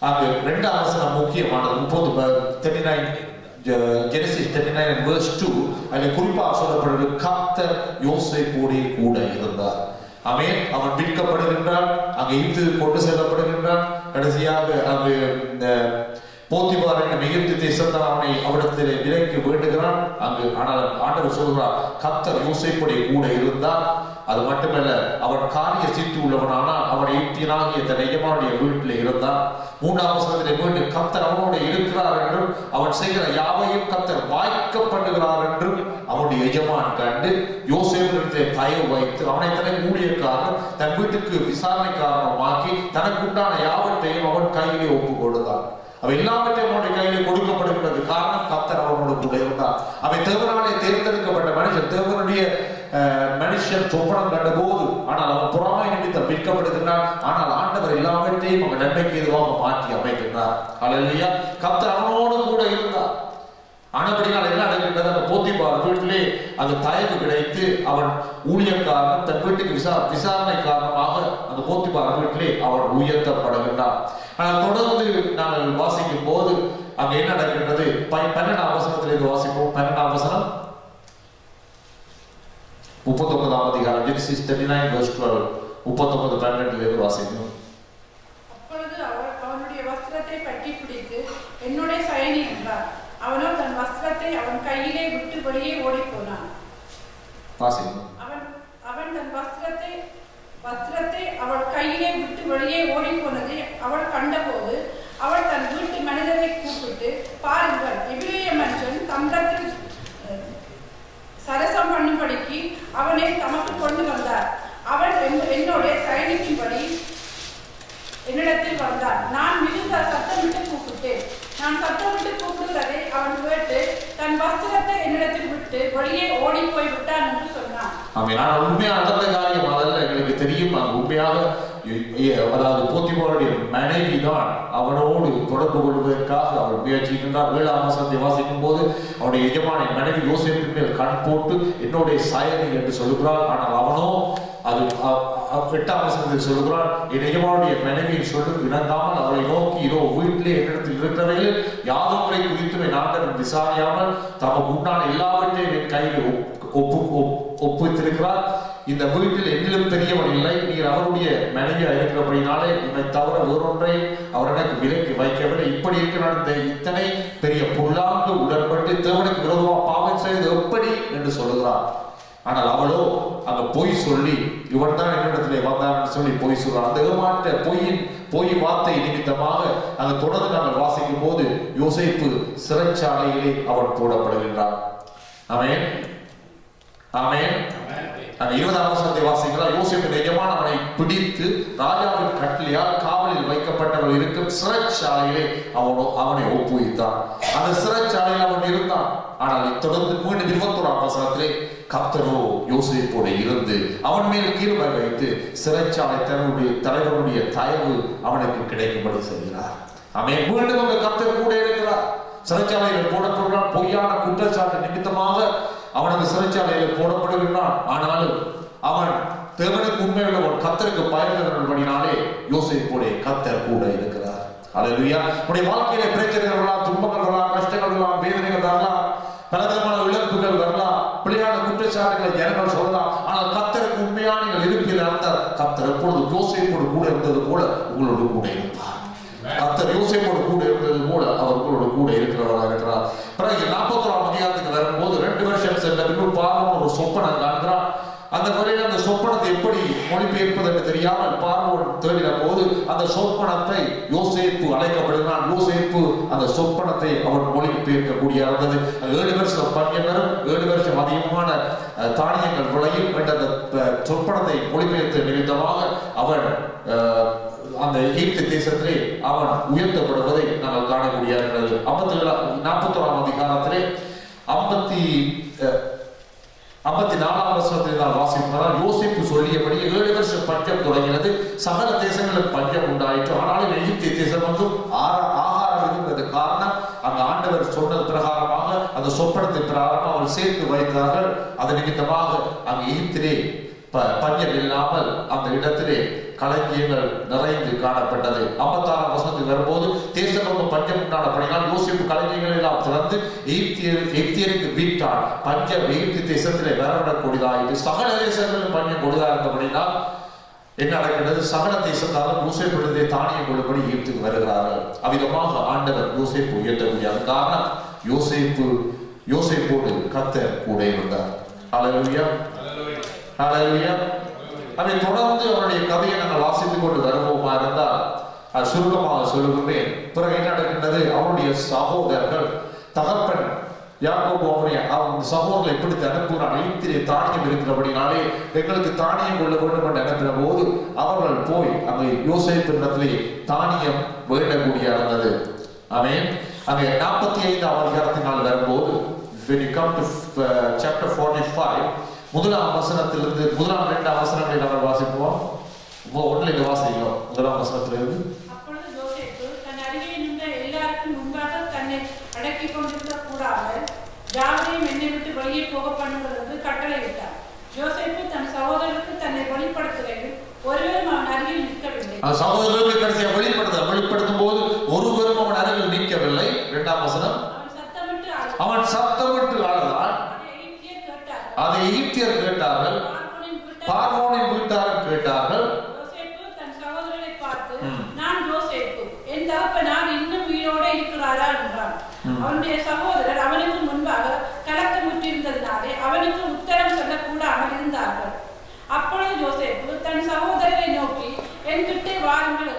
அங்கு இரண்டாம் வசனம் முக்கியமானது. முப்பது thirty nine Genesis thirty nine verse two அதில் குறிப்பாக சொல்லப்படுவது கத்தர் யோசேப்போடே கூட இருந்தார். அவன் அவன் விற்கப்படுகின்றான் அங்கு இழுத்து கொண்டு செல்லப்படுகின்றான். கடைசியாக அங்கு இந்த போத்திபார் என்ற எகிப்து தேசத்தான் அவனை அவரிடத்திலே விலைக்கு வேண்டுகிறான். அங்கு ஆனால் ஆண்டவர் சொல்கிறார் கத்தர் யோசேப்போடே கூட இருந்தார் அது மட்டுமல்ல அவன் காரிய சீட்டு உள்ளவனானால் அவன் எகிப்தியனாகிய தன் எஜமானுடைய வீட்டில் இருந்தான் மூன்றாம் வசனத்திலே மீண்டும் கத்தர் அவனோடு இருக்கிறார் என்றும் அவன் செய்கிற யாவையும் கத்தர் வாய்க்க பண்ணுகிறார் என்றும் அவனுடைய எஜமான் கண்டு யோசேப்பிடத்தை தயவு வைத்து அவனை தன்னை ஊழியக்காரன் தன் வீட்டுக்கு விசாரணை காரணமாக்கி தனக்குண்டான யாவற்றையும் அவன் கையிலே ஒப்பு கொடுத்தான் அவை எல்லாவற்றையும் அவனுடைய கையிலே கொடுக்கப்படுகின்றது. காரணம் கத்தர் அவனோடு கூட இருந்தார் அவை தேவனாலே தேர்ந்தெடுக்கப்பட்ட மனுஷன் தேவனுடைய அஹ், மனுஷன் சொப்பனம் கண்ட போது ஆனால் அவன் புறாமை நிமித்தம் விற்கப்படுகின்றான் ஆனால் ஆண்டவர் எல்லாவற்றையும் அவன் நன்மைக்கு எதுவாக மாற்றி அமைக்கின்றார். அல்லையா கத்தர் அவனோடு கூட இருந்தார். ஆனபடினால் என்ன நடக்கின்றது அந்த போத்திபார் வீட்டிலே அந்த தயவு கிடைத்து அவன் ஊழியக்காரன் தன் வீட்டுக்கு விசா விசாரணை காரணமாக அந்த போத்திபார் வீட்டிலே அவன் உயர்த்தப்படுகின்றான். ஆனால் தொடர்ந்து நாங்கள் வாசிக்கும் போது அங்க என்ன நடக்கின்றது? பன்னெண்டாம் வசனத்தில் இது வாசிப்போம். பன்னெண்டாம் வசனம். முப்பத்தொன்பதாம் அதிகாரம் ஜெனிசிஸ் தேர்ட்டி நைன் verse 12 முப்பத்தொன்பது பன்னெண்டுல இருந்து வாசிக்கணும் அப்பொழுது அவர் அவனுடைய வஸ்திரத்தை பற்றி பிடித்து என்னுடைய சயனி என்றார். அவனோ தன் வஸ்திரத்தை அவன் கையிலே விட்டு வெளியே ஓடி போனான் அவன் அவன் தன் வஸ்திரத்தை வஸ்திரத்தை அவள் கையிலே விட்டு வெளியே ஓடி போனதை அவள் கண்டபோது அவள் தன் வீட்டு மனிதரை கூப்பிட்டு பாருங்கள் எபிரேய மனுஷன் தந்தத்தில் சரசம் பண்ணும்படிக்கு அவனை தமக்கு கொண்டு வந்தார். அவன் என்னோட சயனிக்கும்படி என்னிடத்தில் வந்தார். நான் மிகுந்த சத்தமிட்டு கூப்பிட்டேன். நான் சத்தமிட்டு கூப்பிடுகிறதை அவன் கேட்டு தன் வஸ்திரத்தை என்னிடத்தில் விட்டு வெளியே ஓடி போய் விட்டான் என்று சொன்னான். ஆமே நான் உண்மையாக நடந்த காரியம் அதெல்லாம் எங்களுக்கு தெரியும். நாங்கள் உண்மையாக அதாவது போத்திபாருடைய மனைவி தான் அவனோடு தொடர்பு கொள்வதற்காக அவள் முயற்சிக்கின்றார் ஏழாம் வசனத்தை வாசிக்கும் போது அவனுடைய எஜமான மனைவி யோசிப்பின் மேல் கண் போட்டு என்னுடைய சாயனை என்று சொல்லுகிறார் ஆனால் அவனோ அது எட்டாம் வசனத்தில் சொல்லுகிறார் என் எஜமானுடைய மனைவியை சொல்லு இணங்காமல் அவளை நோக்கி இதோ வீட்டிலே என்னிடத்தில் இருக்கிறவையில் யாதொன்றை முறை குறித்தும் என் ஆண்டவன் விசாரியாமல் தமக்கு உண்டான எல்லாவற்றையும் என் கையில் ஒப்பு ஒப்பு ஒப்- இந்த வீட்டில் என்னிலும் தெரியவன் இல்லை. நீர் அவருடைய மனைவியா இருக்கிறபடினாலே உன்னை தவிர வேறொன்றை அவர் எனக்கு விலைக்கு வைக்கவில்லை. இப்படி இருக்க நடந்த இத்தனை பெரிய பொல்லாங்கு உடன்பட்டு தேவனுக்கு விரோதமாக பாவம் செய்து எப்படி என்று சொல்லுகிறார் ஆனால் அவளோ அங்க பொய் சொல்லி இவன் தான் என்னிடத்துல வந்தான்னு சொல்லி பொய் சொல்றான். அந்த ஏமாற்ற பொய்யின் பொய் வார்த்தை நிமித்தமாக அந்த தொடர்ந்து நாங்கள் வாசிக்கும் போது யோசிப்பு சிறைச்சாலையிலே அவன் போடப்படுகின்றான். அவன் அவன் அந்த இருபதாம் வருஷத்தை வாசிக்கலாம் யோசிப்பின் எஜமானவனை பிடித்து ராஜாவின் கட்டளையால் காவலில் வைக்கப்பட்டவர்கள் இருக்கும் சிறைச்சாலையிலே அவனோ அவனை ஒப்புவித்தான். அந்த சிறைச்சாலையில் அவன் இருந்தான். ஆனால் தொடர்ந்து மீண்டும் இருபத்தோராம் வசனத்திலே கத்தரோ யோசிப்போடு இருந்து அவன் மேல் கீழ்மை வைத்து சிறைச்சாலை தன்னுடைய தலைவனுடைய தயவு அவனுக்கு கிடைக்கும்படி செய்கிறார். அவன் மீண்டும் அங்க கத்தர் கூட இருக்கிறார். சிறைச்சாலையில் போடப்படுகிறான் பொய்யான குற்றச்சாட்டு நிமித்தமாக அவனது சிறைச்சாலையில் போடப்படுகின்றான். ஆனாலும் அவன் தேவனுக்கு உண்மையுள்ளவன் கத்தருக்கு பயந்தவர்கள்படினாலே யோசிப்போடைய கத்தர் கூட இருக்கிறார். அழகுயா உடைய வாழ்க்கையில பிரச்சனைகள் வரலாம் துன்பங்கள் வரலாம் கஷ்டங்கள் வரலாம். வேதனைகள் வரலாம் பலவிதமான இழப்புகள் வரலாம். பிள்ளையான குற்றச்சாட்டுகளை ஜனங்கள் சொல்லலாம். ஆனால் கத்தருக்கு உண்மையான நீங்கள் இருப்பில் அந்த கத்தர் எப்பொழுது யோசிப்போடு கூட இருந்தது போல உங்களோடு கூட இருப்பார் கத்தர் யோசிப்போடு கூட இருந்தது போல அவர் உங்களோட கூட இருக்கிறவராக இருக்கிறார். பிறகு நாற்பத்தோராம் அதிகாரத்துக்கு வரும்போது ரெண்டு வருஷம் சென்ற பின்பு பார்வோன் ஒரு சொப்பனம் காண்கிறான் அந்த முறையில் அந்த சொப்பனத்தை எப்படி மொழிபெயர்ப்பது என்று தெரியாமல் பார்வோன் தேடின போது அந்த சொப்பனத்தை யோசேப்பு அழைக்கப்படுகிறான். யோசேப்பு அந்த சொப்பனத்தை அவன் மொழிபெயர்க்கக்கூடிய இருந்தது ஏழு வருஷம் பஞ்சம் ஏழு வருஷம் அதிகமான தானியங்கள் விளையும் என்ற அந்த அஹ், சொப்பனத்தை மொழிபெயர்த்த நிமித்தமாக அவன் அந்த ஈர்த்த தேசத்திலே அவன் உயர்த்தப்படுவதை நாங்கள் காணக்கூடிய இருக்கிறது ஐம்பத்தி நாற்பத்தோராம் அதிகாரத்திலே ஐம்பத்தி ஐம்பத்தி நாலாம் வருஷத்தில் நான் வாசிப்பதால் யோசிப்பு சொல்லியபடி ஏழு வருஷம் பஞ்சம் தொடங்கினது. சகல தேசங்களில் பஞ்சம் உண்டாயிற்று. ஆனாலும் எகிப்திய தேசம் வந்து ஆகாரம் இருந்தது. காரணம் அந்த ஆண்டவர் சொன்னது பிரகாரமாக அந்த சொப்பனத்தின் பிரகாரம் அவர் சேர்த்து வைத்தார்கள். அது நிமித்தமாக அங்கு எகிப்திலே ப- பஞ்சம் இல்லாமல் அந்த இடத்திலே களஞ்சியங்கள் நிறைந்து காணப்பட்டது. ஐம்பத்தாறாம் வசனத்துக்கு வரும்போது தேசம் பஞ்சம் உண்டான பணியால் யோசிப்பு களஞ்சியங்கள் எல்லாம் திறந்து எகிப்தியர் எகிப்தியருக்கு வீட்டான் பஞ்சம் எகிப்து தேசத்திலே வரவிடக்கூடியதாயிற்று சகல தேசங்களிலும் பஞ்சம் கொடுதா இருந்தபடினால் என்ன நடக்கிறது சகல தேசத்தாலும் யோசேப்பிடத்தை தானியம் கொள்ளும்படி எகிப்துக்கு வருகிறார்கள். அவ்விதமாக ஆண்டவர் யோசேப்பு உயர்த்தக்கூடிய அது காரணம் யோசேப்பு யோசேப்போடு கத்தர் கூட இருந்தார். அல்லேலூயா அதை தொடர்ந்து அவருடைய கதையை நாங்கள் வாசித்துக் கொண்டு வருவோமா இருந்தால் அது சுருக்கமாக சொல்லுகின்றேன் பிறகு என்ன நடக்கின்றது? அவருடைய சகோதரர்கள் தகப்பன் யாக்கோபு அவருடைய அவன் சகோதரர்களை எப்படி அனுப்புகிறான். ஐத்திலே தானியம் இருக்கிறபடினாலே எங்களுக்கு தானியம் கொள்ள வேண்டும் என்று அனுப்பின போது அவர்கள் போய் அங்கே யோசேப்பிடத்திலே தானியம் வேண்டக்கூடிய இருந்தது அவன் அங்கே நாற்பத்தி ஐந்தாம் அதிகாரத்தினால் வரும்போது when you come to uh, chapter 45 முதலாம் வசனத்திலிருந்து முதலாம் இரண்டாம் வசனங்களை நாங்கள் வாசிப்போம். ஒன்றில் வாசிக்கிறோம் முதலாம் வசனத்திலிருந்து. யாவரையும் என்னை விட்டு வெளியே போக பண்ணுவதற்கு கட்டளையிட்டார். யோசேப்பு தன் சகோதரருக்கு தன்னை வெளிப்படுத்துகையில் ஒருவரும் அவன் அருகில் நிற்கவில்லை. சகோதரருக்கு கடைசியாக வெளிப்படுத்த வெளிப்படுத்தும் போது ஒருவரும் அவன் அருகில் நிற்கவில்லை. இரண்டாம் வசனம். அவன் சத்தமிட்டு அழுதான். அவன் சத்தமிட்டு அழுதான் அதை எகிப்தியர் கேட்டார்கள். அதை ஈட்டியர் கேட்டார்கள். பார்வோனின் வீட்டார் பார்வோனின் வீட்டாரும் கேட்டார்கள். அவனுடைய சகோதரர் அவனுக்கு முன்பாக கலக்கமுற்றிருந்ததினாலே அவனுக்கு உத்தரம் சொல்லக்கூடாமல் இருந்தார்கள். அப்பொழுது யோசேப்பு தன் சகோதரரை நோக்கி என் கிட்டே வாருங்கள்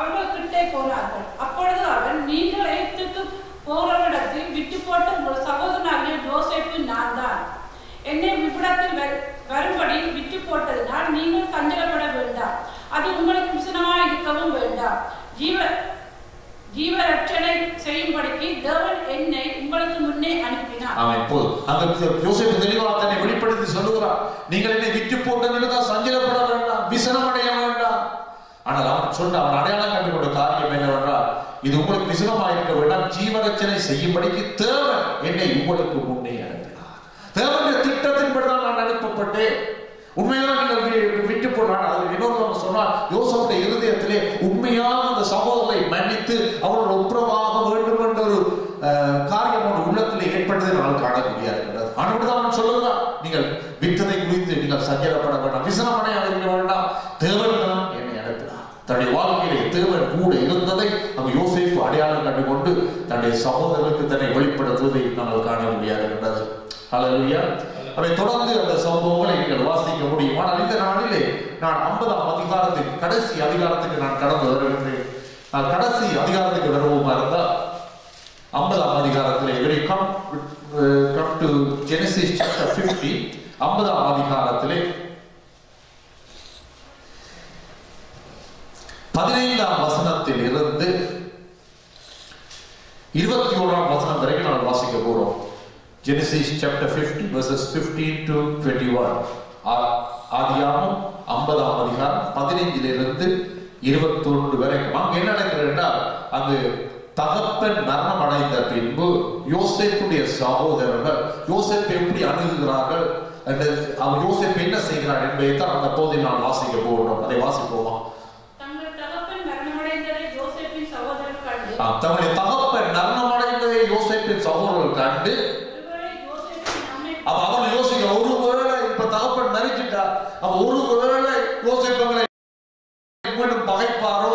அவர்கள் கிட்டே போனார்கள். அப்பொழுது அவன் நீங்கள் எகிப்துக்கு போறவிடத்தில் விட்டு போட்ட உங்கள் சகோதரனாகிய யோசேப்பு நான் தான். என்னை இவ்விடத்தில் வரு- வரும்படி விட்டு போட்டதினால் நீங்கள் சஞ்சலப்பட வேண்டாம் அது உங்களுக்கு விசனமா இருக்கவும் வேண்டாம் ஜீவ ஜீவ ரட்சணை செய்யும்படிக்கு தேவன் என்னை உங்களுக்கு முன்னே அனுப்பினார். அவன் போது அங்க யோசிப்பு தெளிவாக தன்னை வெளிப்படுத்தி சொல்லுகிறான் நீங்கள் என்னை விட்டு போட்டதுன்னு தான் சஞ்சலப்பட வேண்டாம் விசனம் அடைய வேண்டாம். ஆனால் அவன் சொன்ன அவன் அடையாளம் கண்டு கொண்ட காரியம் என்னவென்றால் இது உங்களுக்கு விசனமாக இருக்க வேண்டாம் ஜீவரச்சனை செய்யும்படிக்கு தேவன் என்னை உங்களுக்கு முன்னே அனுப்பினார் தேவனுடைய திட்டத்தின்படி தான் நான் அனுப்பப்பட்டேன். உண்மையாக நீங்கள் விட்டு போனான் அது இன்னொரு சொன்னால் யோசனுடைய இருதயத்திலே உண்மையாக அந்த சகோதரரை மன்னித்து அவர்கள் ஒப்புரவாக வேண்டும் என்ற ஒரு காரியம் அவன் உள்ளத்திலே ஏற்பட்டதை நான் காண இருக்கின்றது ஆனால் அவன் சொல்லுகிறான் நீங்கள் விட்டதை குறித்து நீங்கள் சஞ்சலப்பட வேண்டாம். விசனமனையாக இருக்க வேண்டாம். தேவன் தான் என்னை அனுப்பினார். தன்னுடைய வாழ்க்கையிலே தேவன் கூட இருந்ததை நம்ம யோசிப்பு அடையாளம் கண்டுகொண்டு தன்னுடைய சகோதரருக்கு தன்னை வெளிப்படுத்துவதை நாங்கள் காண முடியாது என்றது ஹalleluya அவை தொடர்ந்து அந்த சம்பவங்களை நீங்கள் வாசிக்க முடியும். ஆனால் இந்த நாளிலே நான் ஐம்பதாம் அதிகாரத்தின் கடைசி அதிகாரத்துக்கு நான் கடந்து வருகின்றேன் நான் கடைசி அதிகாரத்துக்கு வருவோமா இருந்தால் ஐம்பதாம் அதிகாரத்திலே very come come to Genesis chapter fifty ஐம்பதாம் அதிகாரத்திலே பதினைந்தாம் வசனத்தில் இருந்து இருபத்தி ஓராம் வசனம் வரைக்கும் நான் வாசிக்க போறோம். ஜெனிசிஸ் சாப்டர் 50 verses 15 to 21 ஆ- ஆதியாகமம் ஐம்பதாம் அதிகாரம் பதினைஞ்சிலிருந்து இருபத்தொன்று வரைக்கும் அங்க என்ன நடக்கிறதுன்னா அங்கு தகப்பன் மரணம் அடைந்த பின்பு யோசேப்புடைய சகோதரர்கள் யோசேப்பை எப்படி அணுகுகிறார்கள் அவர் யோசேப்பு என்ன செய்கிறார் என்பதை தான் அந்த போதை நான் வாசிக்க போகிறோம் அதை வாசிப்போமா? தங்கள் தகப்பன் மரணமடைந்ததை யோசேப்பின் சகோதரர் கண்டு ஆ, தம்முடைய தகப்பன் மரணமடைந்ததை யோசேப்பின் சகோதரர்கள் கண்டு ஒருவேளை யோசேப்பின் நம்மை அப்ப அவர்கள் யோசிக்க ஒருவேளை இப்ப தகப்பன் மறிச்சிட்டா அப்ப ஒருவேளை யோசிப்புகளை மீண்டும் பகைப்பாரோ?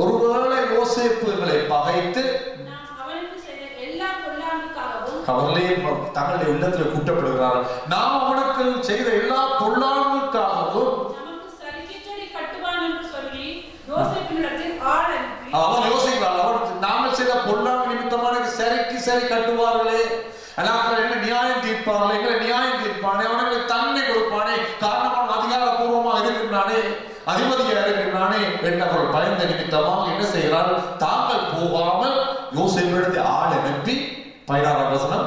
ஒருவேளை யோசிப்புகளை பகைத்து நாம் அவனுக்கு செய்த எல்லா பொல்லாங்குக்காகவும் அவர்களே தங்களுடைய உள்ளத்தில் குற்றப்படுகிறார்கள். நாம் அவனுக்கு செய்த எல்லா அனுப்பி அவன் யோசிக்கிறான் அவன் நாங்கள் செய்த பொல்லாங்கு நிமித்தமான சரிக்கு சரி கட்டுவார்களே. அல்லாமல் தீர்ப்பார்களே எங்களை நியாயம் தீர்ப்பானே அவனுக்கு தன்மை கொடுப்பானே காரணம் அவன் அதிகாரப்பூர்வமா இருக்கின்றானே அதிபதியா இருக்கின்றானே என்று அவர்கள் பயந்த நிமித்தமாக என்ன செய்கிறார் தாங்கள் போகாமல் யோசிப்பிடத்தை ஆள் அனுப்பி பதினாறாம் வசனம்.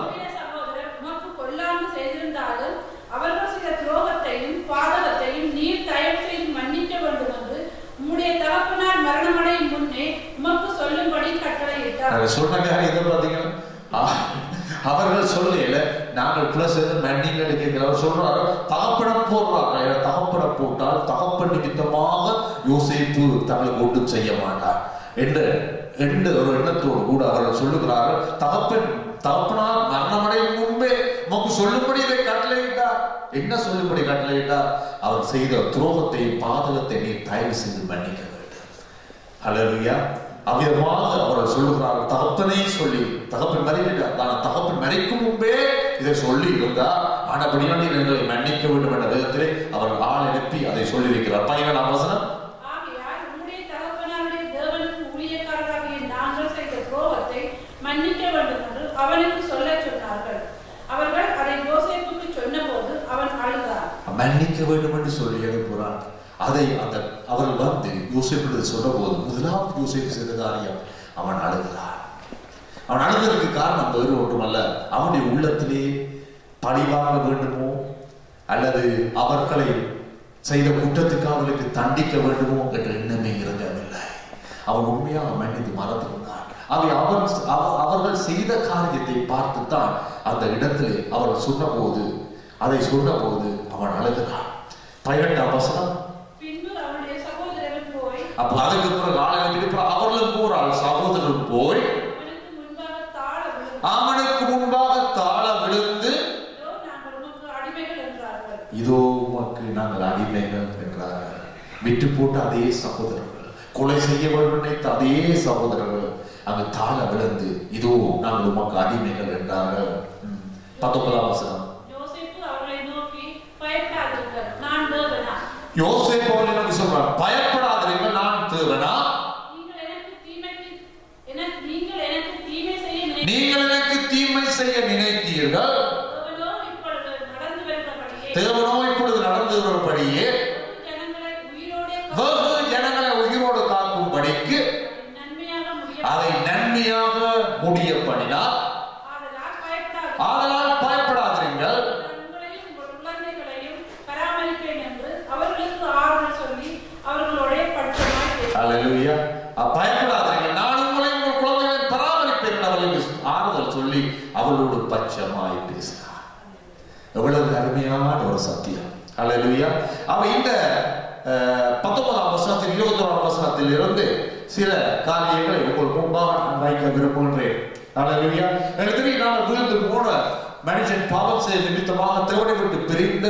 சொன்ன காரியம் பார்த்தீங்கன்னா அவர்கள் சொல்லையில நாங்கள் பிளஸ் மன்னிங்கன்னு கேட்கல அவர் சொல்றாரு தகப்படம் போடுறாங்க. தகப்படம் போட்டால் தகப்பன் நிமித்தமாக யோசிப்பு தங்களுக்கு ஒன்றும் செய்ய மாட்டார் என்று என்ற ஒரு எண்ணத்தோடு கூட அவர்கள் சொல்லுகிறார்கள். தகப்பன் தகப்பனார் மரணமடையும் முன்பே உமக்கு சொல்லும்படி இதை கட்டளையிட்டார். என்ன சொல்லும்படி கட்டளையிட்டார்? அவர் செய்த துரோகத்தை பாதகத்தை நீ தயவு செய்து மன்னிக்க வேண்டும். ஹalleluya அவ்விதமாக அவர்கள் சொல்லுகிறார்கள். தகப்பனை சொல்லி தகப்பன் மறைவிட்டார் ஆனால் தகப்பன் மறைக்கும் முன்பே இதை சொல்லி இருந்தார் ஆனபடியால் எங்களை மன்னிக்க வேண்டும் என்ற விதத்திலே அவர்கள் ஆள் அனுப்பி அதை சொல்லியிருக்கிறார். பதினேழாம் வசனம். மன்னிக்க வேண்டும் என்று அவனுக்கு சொல்லச் சொன்னார்கள். அவர்கள் அதை யோசேப்புக்கு சொன்னபோது அவன் அழுதார். மன்னிக்க வேண்டும் என்று சொல்லி எழுப்புகிறான் அதை அந்த அவர்கள் வந்து சொல்ல சொன்னபோது முதலாவது யோசிப்பு செய்த காரியம் அவன் அழுகிறான். அவன் அழுகிறதுக்கு காரணம் வேறு ஒன்றுமல்ல. அவனுடைய உள்ளத்திலே பழிவாங்க வேண்டுமோ? அல்லது அவர்களை செய்த குற்றத்துக்கு அவர்களுக்கு தண்டிக்க வேண்டுமோ என்ற எண்ணமே இருக்கவில்லை அவன் உண்மையாக மன்னித்து மறந்திருந்தான். அவை அவன் அவ- அவர்கள் செய்த காரியத்தை பார்த்துத்தான் அந்த இடத்திலே அவர்கள் சொன்னபோது அதை சொன்னபோது அவன் அழுகிறான். பதினெட்டாம் வசனம் பின்பு அவனுடைய சகோதரர்கள் போய் அப்ப அதுக்கு பிறகு ஆளுநர் திருப்பி அவர்களும் போறாள். சகோதரர் போய் அவனுக்கு முன்பாக தாழ விழுந்து இதோ உமக்கு நாங்கள் அடிமைகள் என்றார்கள். விட்டு போட்ட அதே சகோதரர்கள் கொலை செய்ய நினைத்த அதே சகோதரர்கள் அங்கு தாழ விழுந்து இதோ நாங்கள் உமக்கு அடிமைகள் என்றார்கள். பத்தொன்பதாம் வசனம். யோசேப்பு அவர்களை நோக்கி பயப்படாதீர்கள் நான் தேவனா? யோசேப்பு அவர்கள் எனக்கு சொல்றார்? பயப்படாதீர்கள் நீங்கள் எனக்கு தீமை செய்ய நினைத்தீர்கள். தேவனோ இப்பொழுது நடந்து வரும்படியே ஜனங்களை உயிரோடு காக்கும் படிக்கு அதை நன்மையாக முடிய பண்ணினார் ஆதலால் பயப்படாதீர்கள். பயப்படாதீர்கள் ஆதலால் ஒரு சத்தியம். அல்லேலூயா. அவ இந்த பத்தொன்பதாம் வசனத்தில் இருபத்தோராம் வசனத்தில் இருந்து சில காரியங்களை உங்கள் முன்பாக நான் வைக்க விரும்புகின்றேன். அல்லேலூயா. எனக்கு நான் விழுந்து போன மனுஷன் பாவம் செய்ய நிமித்தமாக தேவனை விட்டு பிரிந்த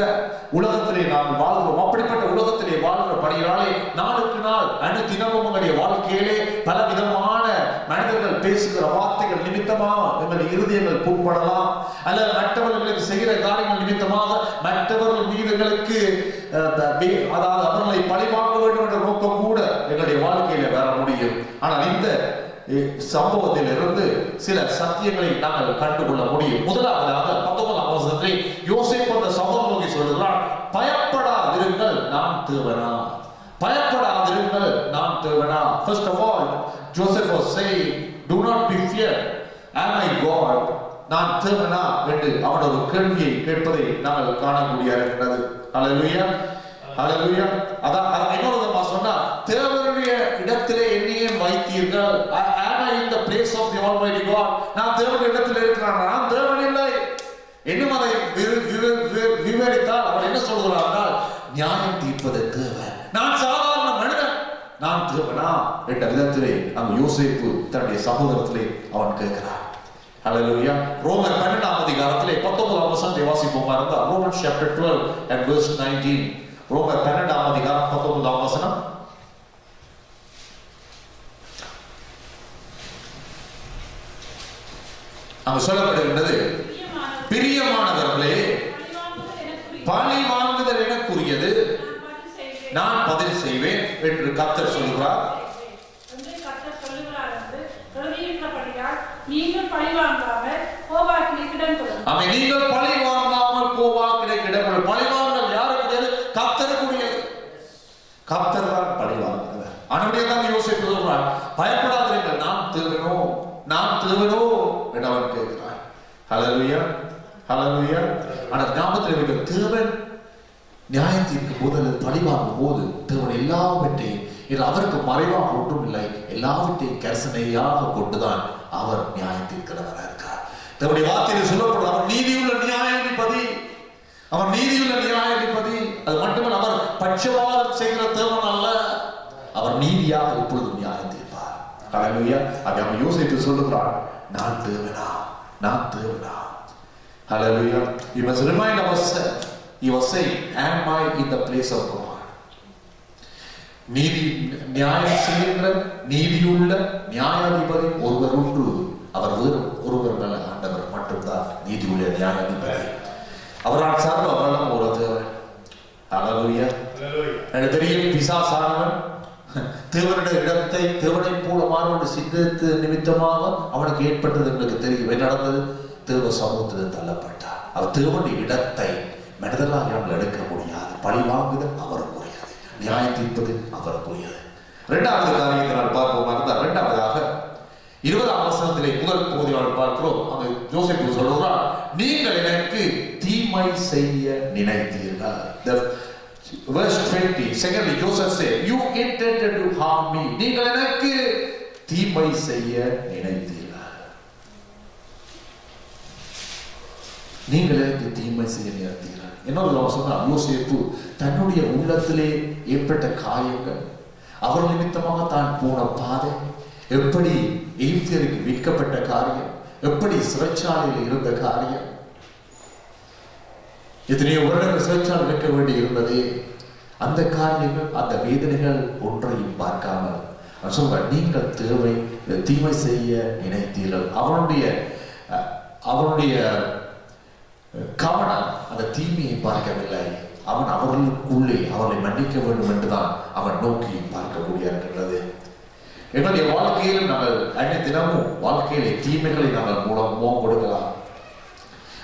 உலகத்திலே நாம் வாழ்கிறோம். அப்படிப்பட்ட உலகத்திலே வாழ்கிற பணியினாலே நாளுக்கு நாள் அணு தினமும் உங்களுடைய வாழ்க்கையிலே பல விதமான மனிதர்கள் பேசுகிற வார்த்தைகள் நிமித்தமாக எங்கள் இருதயங்கள் புண்படலாம். அல்லது மற்றவர்களுக்கு செய்கிற காரியங்கள் நிமித்தமாக மற்றவர்கள் மீதுகளுக்கு அதாவது அவர்களை பழிவாங்க வேண்டும் என்ற நோக்கம் கூட எங்களுடைய வாழ்க்கையில வர முடியும். ஆனால் இந்த சம்பவத்தில் இருந்து சில சத்தியங்களை நாங்கள் கண்டுகொள்ள முடியும். முதலாவதாக பத்தொன்பதாம் வசனத்தில் யோசிப்பு அந்த சம்பவம் நோக்கி சொல்கிறான் பயப்படாதிருங்கள் நான் தேவனா? பயப்படாதிருங்கள் நான் தேவனா? First of all Joseph was saying to not be fear am I God நான் தேவனா? என்று அவனோட ஒரு கேள்வியை கேட்பதை நாங்கள் காணக்கூடிய இருக்கிறது அல்லேலூயா அல்லேலூயா அதான் அதான் இன்னொரு விதமா சொன்னா தேவனுடைய இடத்திலே என்னையும் வைத்தீர்கள். Am I in the place of the Almighty God நான் தேவனுடைய இடத்தில் இருக்கிறான். நான் தேவன் இல்லை. இன்னும் அதை விவரித்தால் அவர் என்ன சொல்கிறார் என்றால் நியாயம் தீர்ப்பது தேவன். நான் சாதாரண நான் தேவனா என்ற விதத்திலே அந்த யோசேப்பு தன்னுடைய சகோதரத்திலே அவன் கேட்கிறான். Hallelujah. ரோமர் 12ஆம் அதிகாரத்திலே 19ஆம் வசனத்தை வாசிப்போமா இருந்தா ரோமன் chapter 12 and verse 19 ரோமர் 12ஆம் அதிகாரம் 19ஆம் வசனம். அங்கு சொல்லப்படுகின்றது பிரியமானவர்களே பழி வாங்குதல் எனக்குரியது நான் பதில் செய்வேன் என்று கர்த்தர் சொல்கிறார். நீங்கள் நீங்கள் பழி வாங்காமல் கோவாக்கிட கிடங்கள் பழி வாங்கல் யாருக்குரியது கர்த்தருக்குரியது கர்த்தர் தான் பழி வாங்குகிறார். அவனுடைய தான் யோசிப்பு சொல்றான் பயப்படாதீர்கள் நான் தேவனோ நான் தேவனோ என்று அவன் கேட்கிறான். ஹalleluya ஹalleluya ஆனா ஞாபகத்தில் இருக்க தேவன் நியாய தீர்க்கும் போது அல்லது பழிவாங்கும் போது தேவன் எல்லாவற்றையும் இது அவருக்கு மறைவாக ஒன்றும் இல்லை எல்லாவற்றையும் கரிசனையாக கொண்டுதான் அவர் நியாயம் தீர்க்கிறவராக இருக்கார். தேவனுடைய வார்த்தையில் சொல்லப்படும் அவர் நீதியுள்ள நியாயாதிபதி. அவர் நீதியுள்ள நியாயாதிபதி. அது மட்டுமல்ல அவர் பட்சபாதம் செய்கிற தேவன் அல்ல. அவர் நீதியாக இப்பொழுது நியாயம் தீர்ப்பார். ஹalleluya அதை அவன் யோசித்து சொல்லுகிறான் நான் தேவனா? நான் தேவனா? Hallelujah. You must remind ourselves. He was saying, Am I in the place of God? நீதி நியாயம் செய்கின்ற நீதியுள்ள நியாயாதிபதி ஒருவர் உண்டு. அவர் வேறு ஒருவர் நல்ல ஆண்டவர் மட்டும்தான் நீதியுள்ள நியாயாதிபதி. அவரால் சர்வ வளம் ஒரு தேவன். Hallelujah. எனக்கு தெரியும் பிசாசானவன் தேவனுடைய இடத்தை தேவனை போல மாறுவது சிந்தித்து நிமித்தமாக அவனுக்கு ஏற்பட்டது எங்களுக்கு தெரியும். நடந்தது? தேவ சமூகத்தில் தள்ளப்பட்டார். அவர் தேவனுடைய இடத்தை மனிதர்களால் யாமல் எடுக்க முடியாது பழி வாங்குதல் அவருக்குரியது நியாயம் தீர்ப்பது அவருக்குரியது இரண்டாவது காரியத்தை நான் பார்ப்போம் இருந்தால் இரண்டாவதாக இருபதாம் வசனத்திலே முதல் பகுதியால் பார்க்கிறோம். அந்த ஜோசப் சொல்றார் நீங்கள் எனக்கு தீமை செய்ய நினைத்தீர்கள். Verse 20 secondly Joseph said you intended to harm me. நீங்கள் எனக்கு தீமை செய்ய நினைத்தீர்கள். நீங்கள் எனக்கு தீமை செய்ய நினைத்தீர்கள். இன்னொரு அவர் சொன்னார் தன்னுடைய உள்ளத்திலே ஏற்பட்ட காயங்கள். அவர் நிமித்தமாக தான் போன பாதை. எப்படி எகிப்தியருக்கு விற்கப்பட்ட காரியம்? எப்படி சிறைச்சாலையில் இருந்த காரியம்? எத்தனையோ வருடங்கள் சிறைச்சாலை வைக்க வேண்டி இருந்ததே. அந்த காரியங்கள் அந்த வேதனைகள் ஒன்றையும் பார்க்காமல். சொல்ற நீங்கள் தேவை தீமை செய்ய நினைத்தீர்கள். அவனுடைய அஹ், அவனுடைய கவனம் அந்த தீமையை பார்க்கவில்லை. அவன் அவர்களுக்குள்ளே அவர்களை மன்னிக்க வேண்டும் என்றுதான் அவன் நோக்கி பார்க்கக்கூடிய இருக்கின்றது எங்களுடைய வாழ்க்கையிலும் நாங்கள் அன்னை தினமும் வாழ்க்கையிலே தீமைகளை நாங்கள் மூலம் முகம் கொடுக்கலாம்.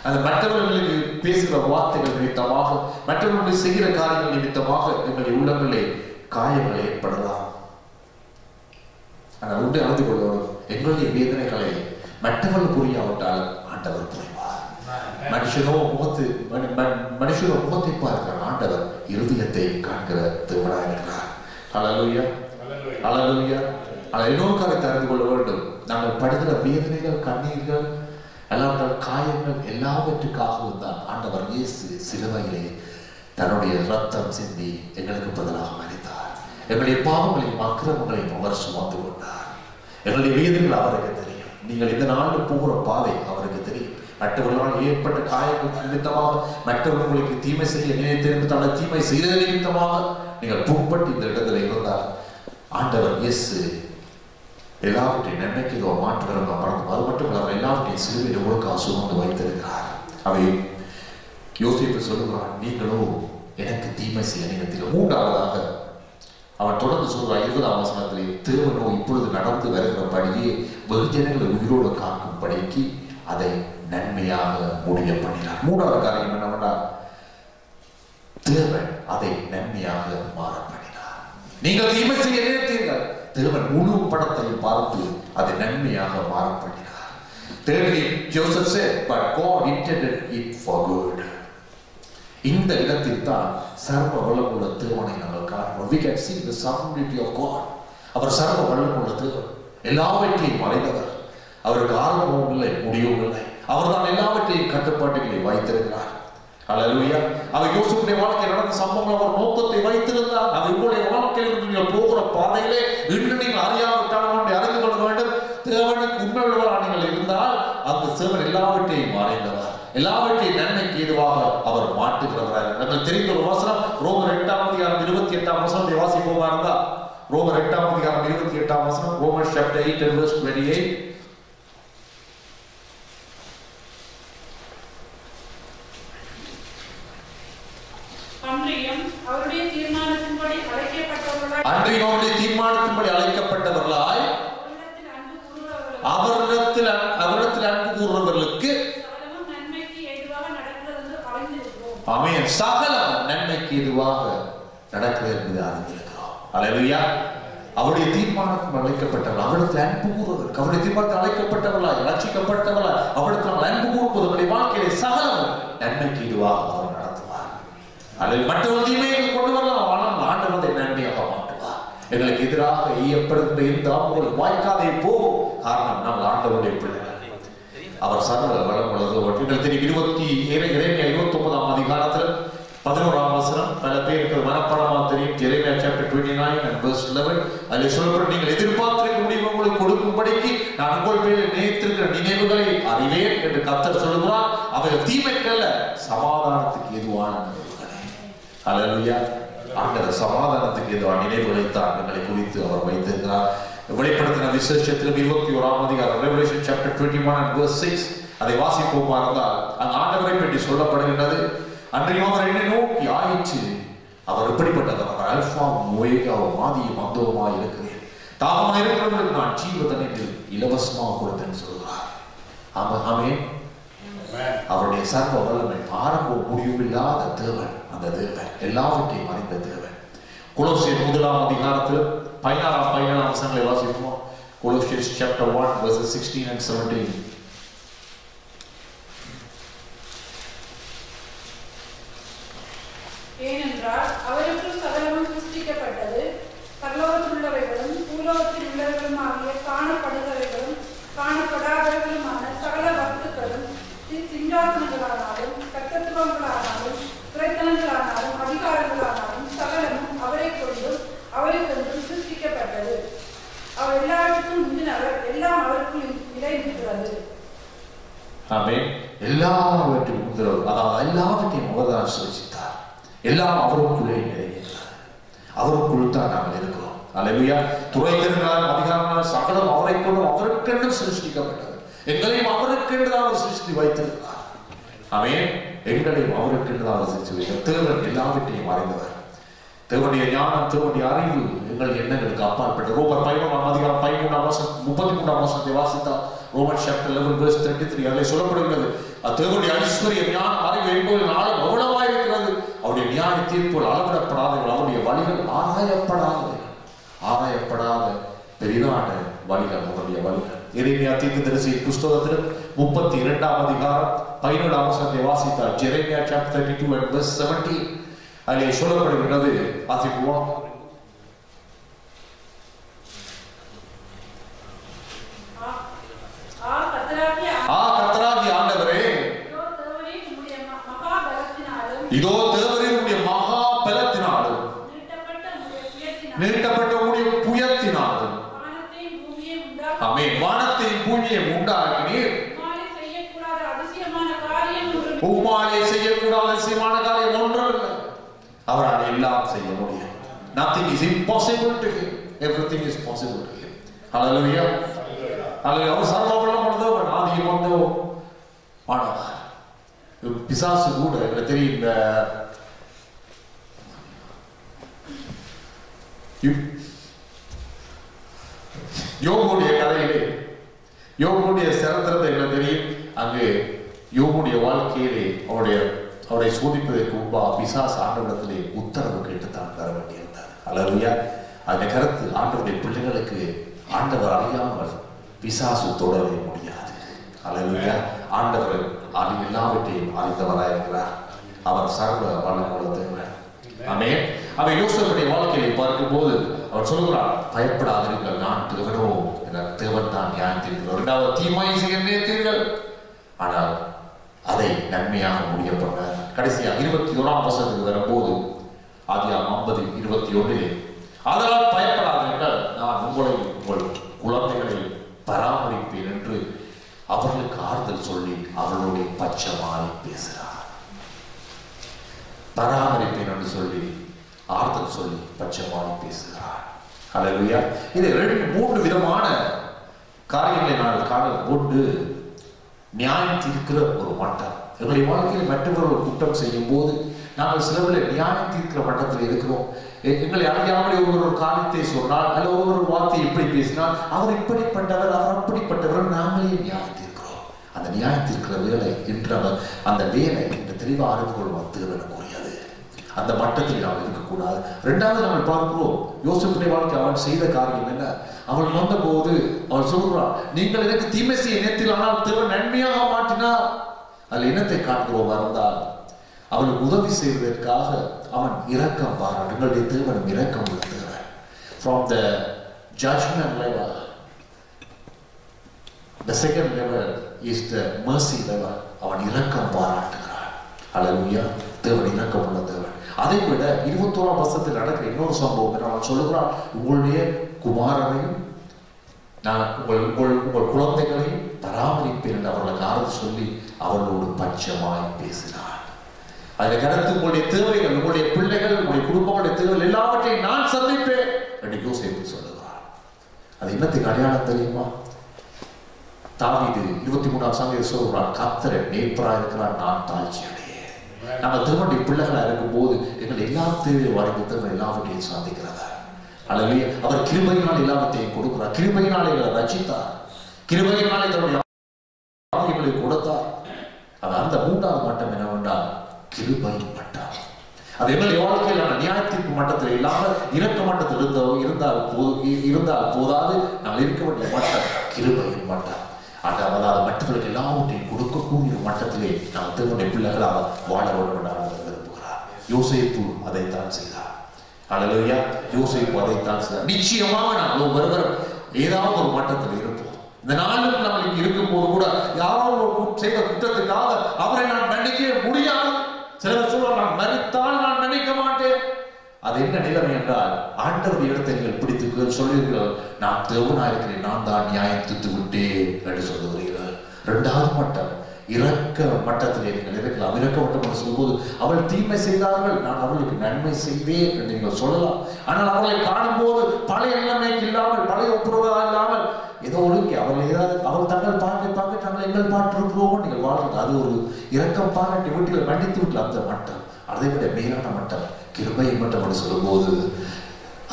அந்த மற்றவர்களுக்கு பேசுகிற வார்த்தைகள் நிமித்தமாக மற்றவர்களுக்கு செய்கிற காரியங்கள் நிமித்தமாக எங்களுடைய உள்ளங்களே காயங்கள் ஏற்படலாம். ஆனால் உண்டு அறிந்து கொள்ளணும் எங்களுடைய வேதனைகளை மற்றவர்கள் புரியாவிட்டால் ஆண்டவர் புரிவார் மனுஷனோ முகத்து மனு- மனு- மனுஷனோ முகத்தை பார்க்கிற ஆண்டவர் இருதயத்தை காண்கிற தேவனாக இருக்கிறார். அழலுயா அழலுயா இன்னொரு காரியத்தை அறிந்து கொள்ள வேண்டும். நாங்கள் படுகிற வேதனைகள் கண்ணீர்கள் அல்லாவிட்டால் காயங்கள் எல்லாவற்றுக்காகவும் தான் ஆண்டவர் இயேசு சிலுவையிலே தன்னுடைய ரத்தம் சிந்தி எங்களுக்கு பதிலாக மறித்தார். எங்களுடைய பாவங்களையும் அக்கிரமங்களையும் அவர் சுமந்து கொண்டார் எங்களுடைய வேதனைகள் அவருக்கு தெரியும். நீங்கள் இந்த நாளில் போகிற பாதை அவருக்கு தெரியும். மற்றவர்களால் ஏற்பட்ட காயங்களுக்கு நிமித்தமாக மற்றவர்களுக்கு தீமை செய்ய நினைத்திருந்தால் தீமை செய்தது நிமித்தமாக நீங்கள் புண்பட்டு இந்த இடத்துல இருந்தால் ஆண்டவர் இயேசு எல்லாவற்றையும் நன்மைக்கு இதோ மாற்று மறந்து அது மட்டும் இல்லாமல் எல்லாவற்றையும் சிலுவையில் ஒழுங்காக சுமந்து வைத்திருக்கிறார். அவை யோசிப்பு சொல்லுகிறான் நீங்களோ எனக்கு தீமை செய்ய நினைத்தில் மூன்றாவதாக அவன் தொடர்ந்து சொல்றான் இருபதாம் வசனத்திலே திருமணம் இப்பொழுது நடந்து வருகிறபடியே வெகுஜனங்களை உயிரோடு காக்கும் படிக்கு அதை நன்மையாக முடிய பண்ணினார் மூன்றாவது காரியம் என்னவென்றா தேவன் அதை நன்மையாக மாற பண்ணினார் நீங்கள் தீமை செய்ய நினைத்தீர்கள். தேவன் முழு படத்தை பார்த்து அதை நன்மையாக மாற பண்ணினார் Thirdly, Joseph said, but God intended it for good. இந்த இடத்தில் தான் சர்வ வளமுள்ள தேவனை நாங்கள் காண்கிறோம். We can see the sovereignty of God. அவர் சர்வ வளமுள்ள தேவன். எல்லாவற்றையும் அடைந்தவர் அவருக்கு ஆரம்பமும் இல்லை முடிவும் இல்லை. அவர்தான் எல்லாவற்றையும் கட்டுப்பாட்டுகளை வைத்திருக்கிறார். அல்லேலூயா அவர் யோசிப்புடைய வாழ்க்கை நடந்த சம்பவங்கள் அவர் நோக்கத்தை வைத்திருந்தார். அவர் உங்களுடைய வாழ்க்கையில் நீங்கள் போகிற பாதையிலே இன்று நீங்கள் அறியாவிட்டால் அறிந்து கொள்ள வேண்டும். தேவனுக்கு உண்மையுள்ளவராக நீங்கள் இருந்தால் அந்த சிவன் எல்லாவற்றையும் மறைந்தவர் எல்லாவற்றையும் நன்மைக்கு ஏதுவாக அவர் மாட்டுகிறவராக நம்ம தெரிந்த ஒரு வசனம் ரோமர் எட்டாம் அதிகாரம் இருபத்தி எட்டாம் வசனத்தை வாசிப்போமா இருந்தா ரோமர் எட்டாம் அதிகாரம் இருபத்தி எட்டாம் வசனம் ரோமர் சாப்டர் எயிட் அண்ட் verse 28 அவருடைய தீர்மானத்தின்படி அழைக்கப்பட்டவர்களாய் அன்றையோடைய தீர்மானத்தின்படி அழைக்கப்பட்டவர்களாய் அவரிடத்தில் அவரிடத்தில் அன்பு கூறுறவர்களுக்கு அமேன் சகலம் நன்மைக்கு இதுவாக நடக்கிறது என்பதை அறிந்திருக்கிறோம். அல்லேலூயா. அவருடைய தீர்மானத்தில் அழைக்கப்பட்டவர்கள் அவரிடத்தில் அன்பு கூறுவதற்கு அவருடைய தீர்மானத்தில் அழைக்கப்பட்டவர்களாய் ரட்சிக்கப்பட்டவர்களாய் அவரிடத்தில் அன்பு கூறுவது அவருடைய வாழ்க்கையிலே சகலம் நன்மைக்கு இதுவாக அல்லது மற்ற தீமையை கொண்டு வரலாம். ஆனால் ஆண்டவர் அதை நன்மையாக மாற்றுவார் எங்களுக்கு எதிராக ஈயப்படுகின்ற எந்த ஆம்புகள் வாய்க்காதே போகும். காரணம் நாங்கள் ஆண்டவருடைய பிள்ளைகள். அவர் சர்வ வளம் உள்ளது நீங்கள் தெரியும் இருபத்தி இறைமையா இருபத்தி ஒன்பதாம் அதிகாரத்தில் பதினோராம் வசனம் பல பேருக்கு மனப்படமா தெரியும். Jeremiah chapter twenty nine and verse 11 அதில் சொல்லப்படும் நீங்கள் எதிர்பார்த்திருக்க முடியும் உங்களுக்கு கொடுக்கும்படிக்கு நான் உங்கள் பேரில் நினைத்திருக்கிற நினைவுகளை அறிவேன் என்று கத்தர் சொல்லுகிறார். அவைகள் தீமைக்கல்ல சமாதானத்துக்கு எதுவான அலலுயா ஆண்டவர் சமாதானத்துக்கு ஏதோ நினைவுகளை தான் எங்களை குறித்து அவர் வைத்திருக்கிறார் வெளிப்படுத்தின விசேஷத்திலும் இருபத்தி ஓராம் அதிகாரம் Revelation chapter twenty one and six அதை வாசிப்போமா இருந்தால் அந்த ஆண்டவரை பற்றி சொல்லப்படுகின்றது. அன்றையும் அவர் என்னை நோக்கி ஆயிற்று. அவர் எப்படிப்பட்டவர்? அவர் அல்பா மோயகாவும் ஆதியும் அந்தவுமாய் இருக்கிறேன். தாகமாக இருக்கிறவர்களுக்கு நான் ஜீவதனை இலவசமாக கொடுத்தேன்னு சொல்கிறார். ஆமாம் ஆமே அவருடைய சர்வ வல்லமை ஆரம்ப முடிவில்லாத தேவன் அந்த தேவன். எல்லாவற்றையும் அறிந்த தேவன். குலோசியர் முதலாம் அதிகாரத்தில் பதினாறாம் பதினாறாம் வசனங்களை வாசிப்போம். Colossians chapter one verses sixteen and seventeen ஏனென்றால் அவருக்கு ஆமே. எல்லாவற்றையும் முந்திரவர் அதாவது எல்லாவற்றையும் அவர்தான் சிருஷ்டித்தார் எல்லாம் அவருக்குள்ளே நிறைவேற்றார் அவருக்குள் தான் நாங்கள் இருக்கிறோம். அலைவியா துறை திருநாள் சகலம் அவரை கொண்டு அவருக்கென்று சிருஷ்டிக்கப்பட்டது எங்களையும் அவருக்கென்று அவர் சிருஷ்டி வைத்திருக்கிறார். ஆமென் எங்களையும் அவருக்கென்று தான் அவர் சிருஷ்டி வைத்தார் தேவன் எல்லாவற்றையும் அறிந்தவர். தேவனுடைய ஞானம் தேவனுடைய அறிவு. எங்கள் எண்ணங்களுக்கு அப்பாற்பட்டு ரோமர் பதினொன்றாம் அதிகாரம் பதிமூணாம் வருஷம் முப்பத்தி மூணாம் வருஷத்தை வாசித்தால் Roman chapter eleven verse thirty three அதில் சொல்லப்படுகிறது தேவனுடைய ஐஸ்வர்ய ஞானம் அறிவு என்பது நாளும் எவ்வளவா இருக்கிறது. அவருடைய நியாய தீர்ப்புகள் அளவிடப்படாதவர்கள் அவருடைய வழிகள் ஆராயப்படாத ஆராயப்படாத பெரிதான வழிகள் அவருடைய வழிகள். எரேமியா தீர்க்கதரிசி புஸ்தகத்தில் முப்பத்தி இரண்டாம் அதிகாரம் பதினேழாம் வசனத்தை வாசித்தார் Jeremiah chapter thirty two and verse seventeen அதிலே சொல்லப்படுகின்றது வாசிப்போம் ஆ- ஆ கர்த்தராகிய ஆ கர்த்தராகிய ஆண்டவரே இதோ தேவனே உம்முடைய ம- மகா பலத்தினாலும் இதோ தேவரே உடைய மா நீட்டப்பட்ட உடைய புயத்தினாலும் வானத்தையும் பூமியையும் உண்டாக்கி ஆமென் வானத்தையும் பூமியையும் உண்டாக்கினீர் உம்மாலே செய்யக்கூடாத அதிசயமான காரியம் ஒன்றும் உம்மாலே செய்யக்கூடாத அதிசயமான காரியம் ஒன்றும் இல்லை அவரால் எல்லாம் செய்ய முடியும் nothing is impossible to him everything is possible to him hallelujah hallelujah அவர் சர்வவல்லம் உள்ளவர் ஆதியம் வந்தவர் ஆனவர் பிசாசு கூட எனக்கு தெரியும் இந்த யோகுடைய கதையிலே யோகுடைய சரித்திரத்தை என்ன தெரியும் அங்கு யோகுடைய வாழ்க்கையிலே அவருடைய அவரை சோதிப்பதற்கு முன்பா பிசாஸ் ஆண்டவரிடத்திலே உத்தரவு கேட்டு தான் தர வேண்டியிருந்தார். அலருயா அந்த கருத்து ஆண்டவருடைய பிள்ளைகளுக்கு ஆண்டவர் அறியாமல் பிசாசு தொடர் முடியாது அல்லவையா ஆண்டவர் அது எல்லாவற்றையும் அறிந்தவராயிருக்கிறார் அவர் சர்வ வல்லமுள்ள தேவன் ஆமே அவர் யோசனுடைய வாழ்க்கையை பார்க்கும்போது அவர் சொல்லுகிறார் பயப்படாதிருங்கள் நான் தேவனோ என தேவன் தான் நியாயத்திருக்கிறோம் இரண்டாவது தீமை செய்ய நினைத்தீர்கள் ஆனால் அதை நன்மையாக முடிய பண்ணார் கடைசியா இருபத்தி ஓராம் வசனத்துக்கு வரும்போது ஆதியாம் ஐம்பது இருபத்தி ஒன்றிலே அதனால் பயப்படாதீர்கள் நான் உங்களை உங்கள் குழந்தைகளை பராமரிப்பேன் என்று அவர்களுக்கு ஆறுதல் சொல்லி அவர்களுடைய பட்சமாய் பேசுகிறார் பராமரிப்பேன் என்று சொல்லி ஆறுதல் சொல்லி பட்சமாய் பேசுகிறார் ஹalleluya இது ரெண்டு மூன்று விதமான காரியங்களை நான் காண ஒன்று நியாயம் தீர்க்கிற ஒரு மட்டம் எங்களுடைய வாழ்க்கையில் மற்றவர்கள் குற்றம் செய்யும் போது நாங்கள் சிலவில் நியாயம் தீர்க்கிற மட்டத்தில் இருக்கிறோம். எங்களை அறியாமலே ஒருவர் ஒரு காரியத்தை சொன்னால் அல்ல ஒருவர் ஒரு வார்த்தை எப்படி பேசினால் அவர் இப்படிப்பட்டவர் அவர் அப்படிப்பட்டவர் நாங்களே நியாயம் தீர்க்கிறோம். அந்த நியாயம் தீர்க்கிற வேலை இன்று அந்த வேலை என்று தெளிவாக அறிந்து கொள்வோம் தேவனுக்குரியது அந்த மட்டத்தில் நாம் இருக்கக்கூடாது. ரெண்டாவது நாங்கள் பார்க்கிறோம் யோசிப்புடைய வாழ்க்கை அவன் செய்த காரியம் என்ன? அவள் வந்த போது அவள் சொல்கிறாள் நீங்கள் எனக்கு தீமை செய்ய நேரத்தில் ஆனால் திருவன் நன்மையாக மாற்றினார். அதில் இனத்தை காண்கிறோம் இருந்தால் அவளுக்கு உதவி செய்வதற்காக அவன் இரக்கம் பாராட்டு எங்களுடைய தேவனும் இரக்கம் உள்ள from the the judgment the second second is the the mercy அவன் இரக்கம் பாராட்டுகிறான். அல்லேலூயா தேவன் இரக்கம் உள்ள தேவன். அதை விட இருபத்தோராம் வருஷத்தில் நடக்கிற இன்னொரு சம்பவம் என்ன? அவன் சொல்லுகிறான் உங்களுடைய குமாரனையும் நான் உங்கள் உங்கள் உங்கள் குழந்தைகளையும் பராமரிப்பேன் என்று அவர்களுக்கு ஆறுதல் சொல்லி அவர்களோடு பட்சமாய் பேசினார். அதில் கருத்து உங்களுடைய தேவைகள் உங்களுடைய பிள்ளைகள் உங்களுடைய குடும்பங்களுடைய தேவைகள் எல்லாவற்றையும் நான் சந்திப்பேன் என்று யோசிப்பு சொல்லுகிறார். அது என்னத்துக்கு அடையாளம் தெரியுமா? தாவிது இருபத்தி மூணாம் சமயம் சொல்கிறான் கத்தரை மேய்ப்பரா இருக்கிறார் நான் தாழ்ச்சி அடையேன். நம்ம திருவண்டி பிள்ளைகளா இருக்கும் போது எங்கள் எல்லா தேவையும் வரைக்கும் தேவை எல்லாவற்றையும் சாதிக்கிறதா? அல்லவே அவர் கிருபையினால் எல்லாவற்றையும் கொடுக்கிறார். கிருபையினால் எங்களை ரச்சித்தார் கிருபையினாலே தன்னுடைய கொடுத்தார். அது அந்த மூன்றாவது மட்டம் என்னவென்றால் கிருபை அதே மாதிரி வாழ்க்கையில் நம்ம நியாயத்திற்கு மட்டத்தில் இல்லாமல் இறக்க மட்டத்தில் இருந்தோ இருந்தால் போ இருந்தால் போதாது. நாம் இருக்க வேண்டிய மட்டம் கிருபையின் மட்டம். அந்த அதை மற்றவர்களுக்கு எல்லாவற்றையும் கொடுக்கக்கூடிய ஒரு மட்டத்திலே நாம் திருமண பிள்ளைகளாக வாழ வேண்டும் என்று ஆண்டவர் விரும்புகிறார். யோசேப்பு அதைத்தான் செய்தார். அல்லையா யோசிப்பு அதைத்தான் செய்தார். நிச்சயமாக நாம் ஒவ்வொருவரும் ஏதாவது ஒரு மட்டத்தில் இருப்போம். இந்த நாளும் நம்மளுக்கு இருக்கும் போது கூட யாரோ ஒரு செய்த குற்றத்துக்காக அவரை நான் மன்னிக்க முடியாது. சிலர் சொல்லுவார் நான் மறித்தால் நான் நினைக்க மாட்டேன். அது என்ன நிலைமை என்றால் ஆண்டவர் இடத்தை நீங்கள் பிடித்து சொல்லுவீர்கள் நான் தேவனா இருக்கிறேன் நான் தான் நியாயம் தித்து விட்டேன் என்று சொல்லுகிறீர்கள். இரண்டாவது மட்டம் இறக்க மட்டத்தில் நீங்கள் இருக்கலாம். இறக்க மட்டம் சொல்லும்போது அவள் தீமை செய்தார்கள் நான் அவளுக்கு நன்மை செய்தேன் என்று நீங்கள் சொல்லலாம். ஆனால் அவர்களை காணும்போது பழைய எண்ணமே இல்லாமல் பழைய ஒப்புரவாக இல்லாமல் ஏதோ ஒழுங்கி அவர்கள் ஏதாவது அவள் தங்கள் பாக்கை பார்க்க நாங்கள் எங்கள் பாட்டு நீங்கள் வாழ்றது அது ஒரு இரக்கம் பாராட்டி வீட்டில் மன்னித்து விட்டு அந்த மட்டம் அதை விட மேலான மட்டம் கிருபை மட்டம் என்று சொல்லும்போது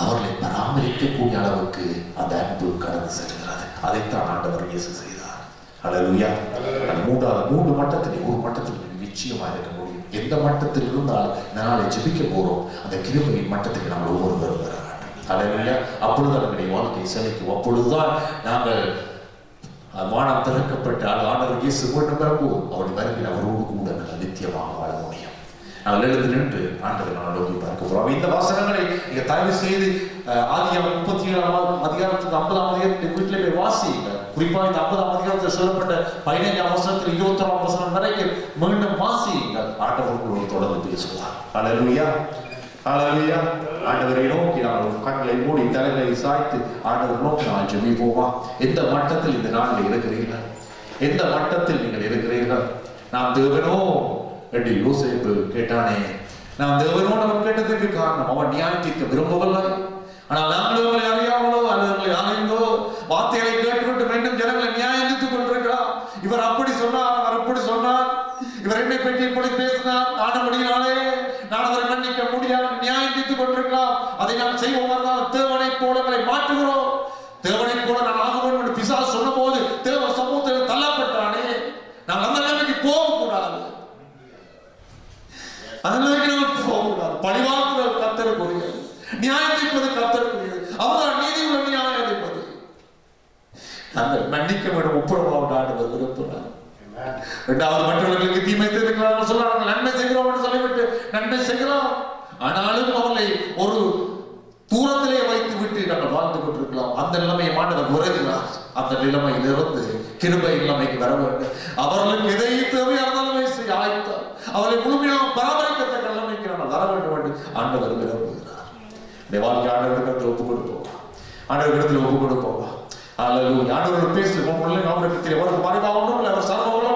அவர்களை பராமரிக்கக்கூடிய அளவுக்கு அந்த அன்பு கடந்து செல்கிறது. அதைத்தான் ஆண்டவர் இயேசு செய்தார். அல்லேலூயா மூன்றாவது மூன்று மட்டத்தில் ஒரு மட்டத்தில் நிச்சயமா இருக்க முடியும். எந்த மட்டத்தில் இருந்தால் நாளை ஜெபிக்க போறோம். அந்த கிருபையின் மட்டத்துக்கு நாம் ஒவ்வொருவரும் வர வேண்டும் அல்லேலூயா அப்பொழுது நம்முடைய வாழ்க்கையை செலைக்கும் அப்பொழுதுதான் நாங்கள் வானம் திறக்கப்பட்ட ஆண்டவர் இயேசு மீண்டும் வரும்போது அவருடைய வருகிற அவரோடு கூட நாங்கள் நித்தியமாக வாழ முடியும். நாங்கள் எழுந்து நின்று ஆண்டவர் நான் நோக்கி பார்க்க போறோம். இந்த வாசகங்களை நீங்க தயவு செய்து அஹ், முப்பத்தி ஏழாம் அதிகாரத்துக்கு ஐம்பதாம் அதிகாரத்தை வீட்டிலே போய் வாசியுங்கள். குறிப்பாக இந்த ஐம்பதாம் அதிகாரத்தில் சொல்லப்பட்ட பதினைஞ்சாம் வசனத்தில் இருபத்தொராம் வசனம் வரைக்கும் மீண்டும் வாசியுங்கள். ஆண்டவர் உங்களோடு தொடர்ந்து பேசுவார். அல்லேலூயா ஹalleluya. ஆண்டவரை நோக்கி நாங்கள் கண்களை மூடி தலைகளை சாய்த்து ஆண்டவர் நோக்கி நாங்கள் ஜெபிப்போமா? எந்த மட்டத்தில் இந்த நாளில் இருக்கிறீர்கள்? எந்த மட்டத்தில் நீங்கள் இருக்கிறீர்கள்? நாம் தேவனோ என்று யோசிப்பு கேட்டானே. நாம் தேவனோடு அவன் கேட்டதற்கு காரணம் அவன் நியாயம் தீர்க்க விரும்பவில்லை. ஆனால் நாங்கள் உங்களை அறியாமலோ அல்லது உங்களை அறிந்தோ வார்த்தைகளை கேட்டுவிட்டு மீண்டும் ஜனங்களை நியாயம் தீர்த்துக் கொண்டிருக்கிறார் இவர் அப்படி சொன்னார் அவர் அப்படி சொன்னார் இவர் என்னை பற்றி இப்படி பேசினார் ஆனபடியாலே நான் அவரை மன்னிக்க முடியாது நியாயம் தீர்த்துக் கொண்டிருக்கலாம் அதை நாம் செய்வோம் தேவனை போல எங்களை மாற்றுகிறோம். தேவனை போல நான் ஆக வேண்டும் என்று பிசாசு சொன்ன போது தேவ சமூகத்தில் தள்ளப்பட்டானே. நான் அந்த நிலைமைக்கு போகக்கூடாது. அந்த நிலைமைக்கு நாம் போகக்கூடாது. பழிவாக்குதல் கத்தருக்குரியது நியாயம் தீர்ப்பது கத்தருக்குரியது அவர்தான் நீதி உள்ள நியாயம் தீர்ப்பது. நாங்கள் மன்னிக்க வேண்டும் ஒப்புரவாக ஆடுவது விரும்புகிறார். இரண்டாவது மற்றவர்களுக்கு தீமை செய்திருக்கிறார்கள் சொல்ல நாங்கள் நன்மை செய்கிறோம் என்று சொல்லிவிட்டு நன்மை செய்கிறோம். ஆனாலும் அவர்களை ஒரு தூரத்திலே வைத்து விட்டு நாங்கள் வாழ்ந்து கொண்டிருக்கலாம். அந்த நிலைமையை மாண்டவர் உறவினார் அந்த நிலைமையிலிருந்து கிருபை நிலைமைக்கு வர வேண்டும். அவர்களுக்கு எதை தேவையான நிலைமை செய்ய ஆயத்தார் அவர்களை முழுமையாக பராமரிக்கத்தக்க நிலைமைக்கு நாங்கள் வர வேண்டும் என்று ஆண்டவர் விரும்புகிறார். இந்த வாழ்க்கை ஆண்டவர்களுக்கு ஒப்புக் கொடுப்போம்? ஆண்டவரிடத்தில் ஒப்புக் கொடுப்போம்? அல்லது ஆண்டவர்கள் பேசுவோம் உள்ள அவருக்கு அவருக்கு மறைவா ஒன்றும் இல்லை அவர் சர்வகுலம்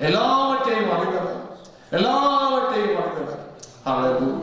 எல்லாவற்றையும் அறிந்தவர். எல்லாவற்றையும் அறிந்தவர். அல்லது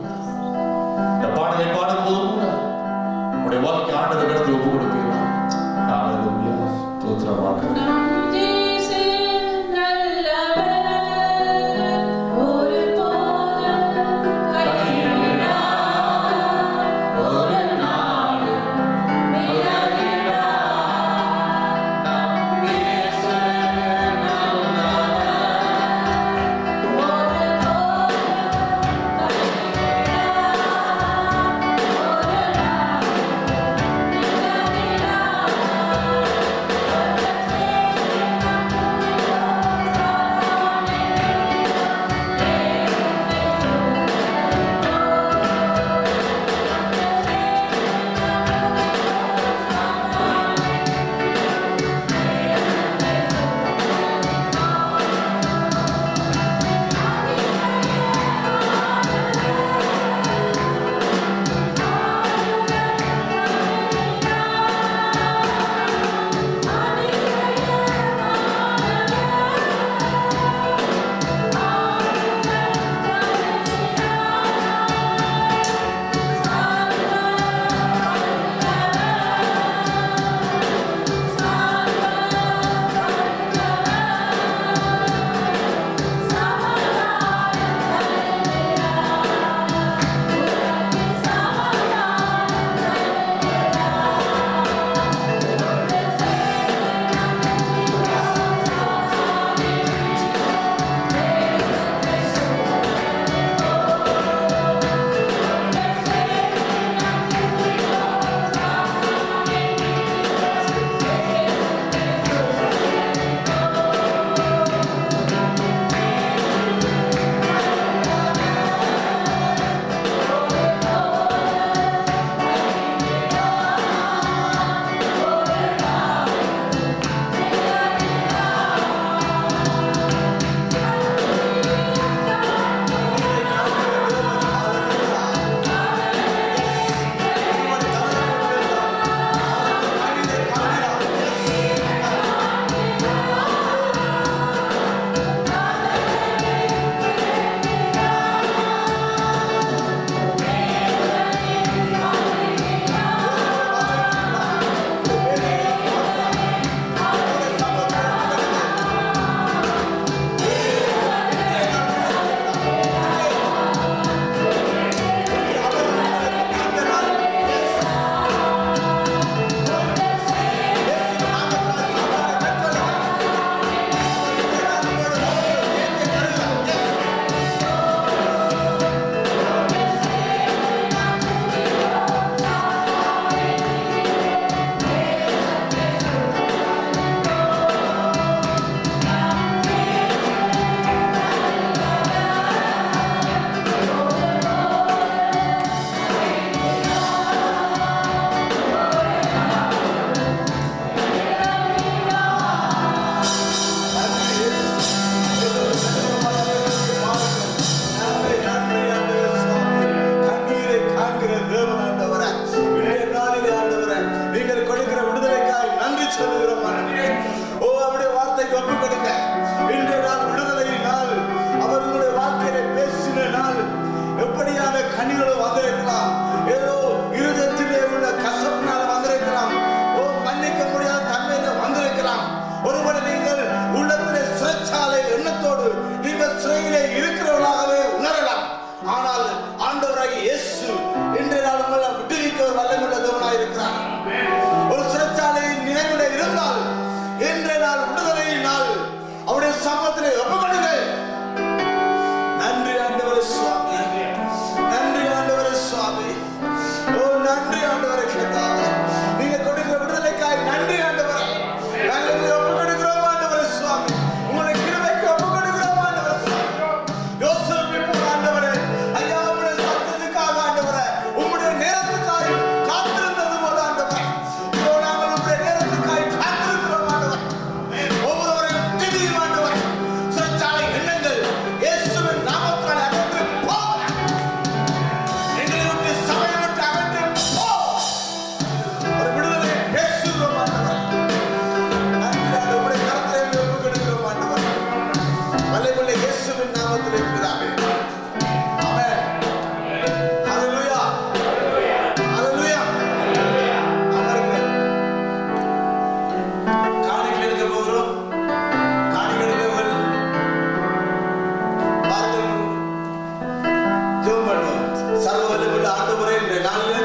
இந்த ஆண்டவரே இந்த நாளில்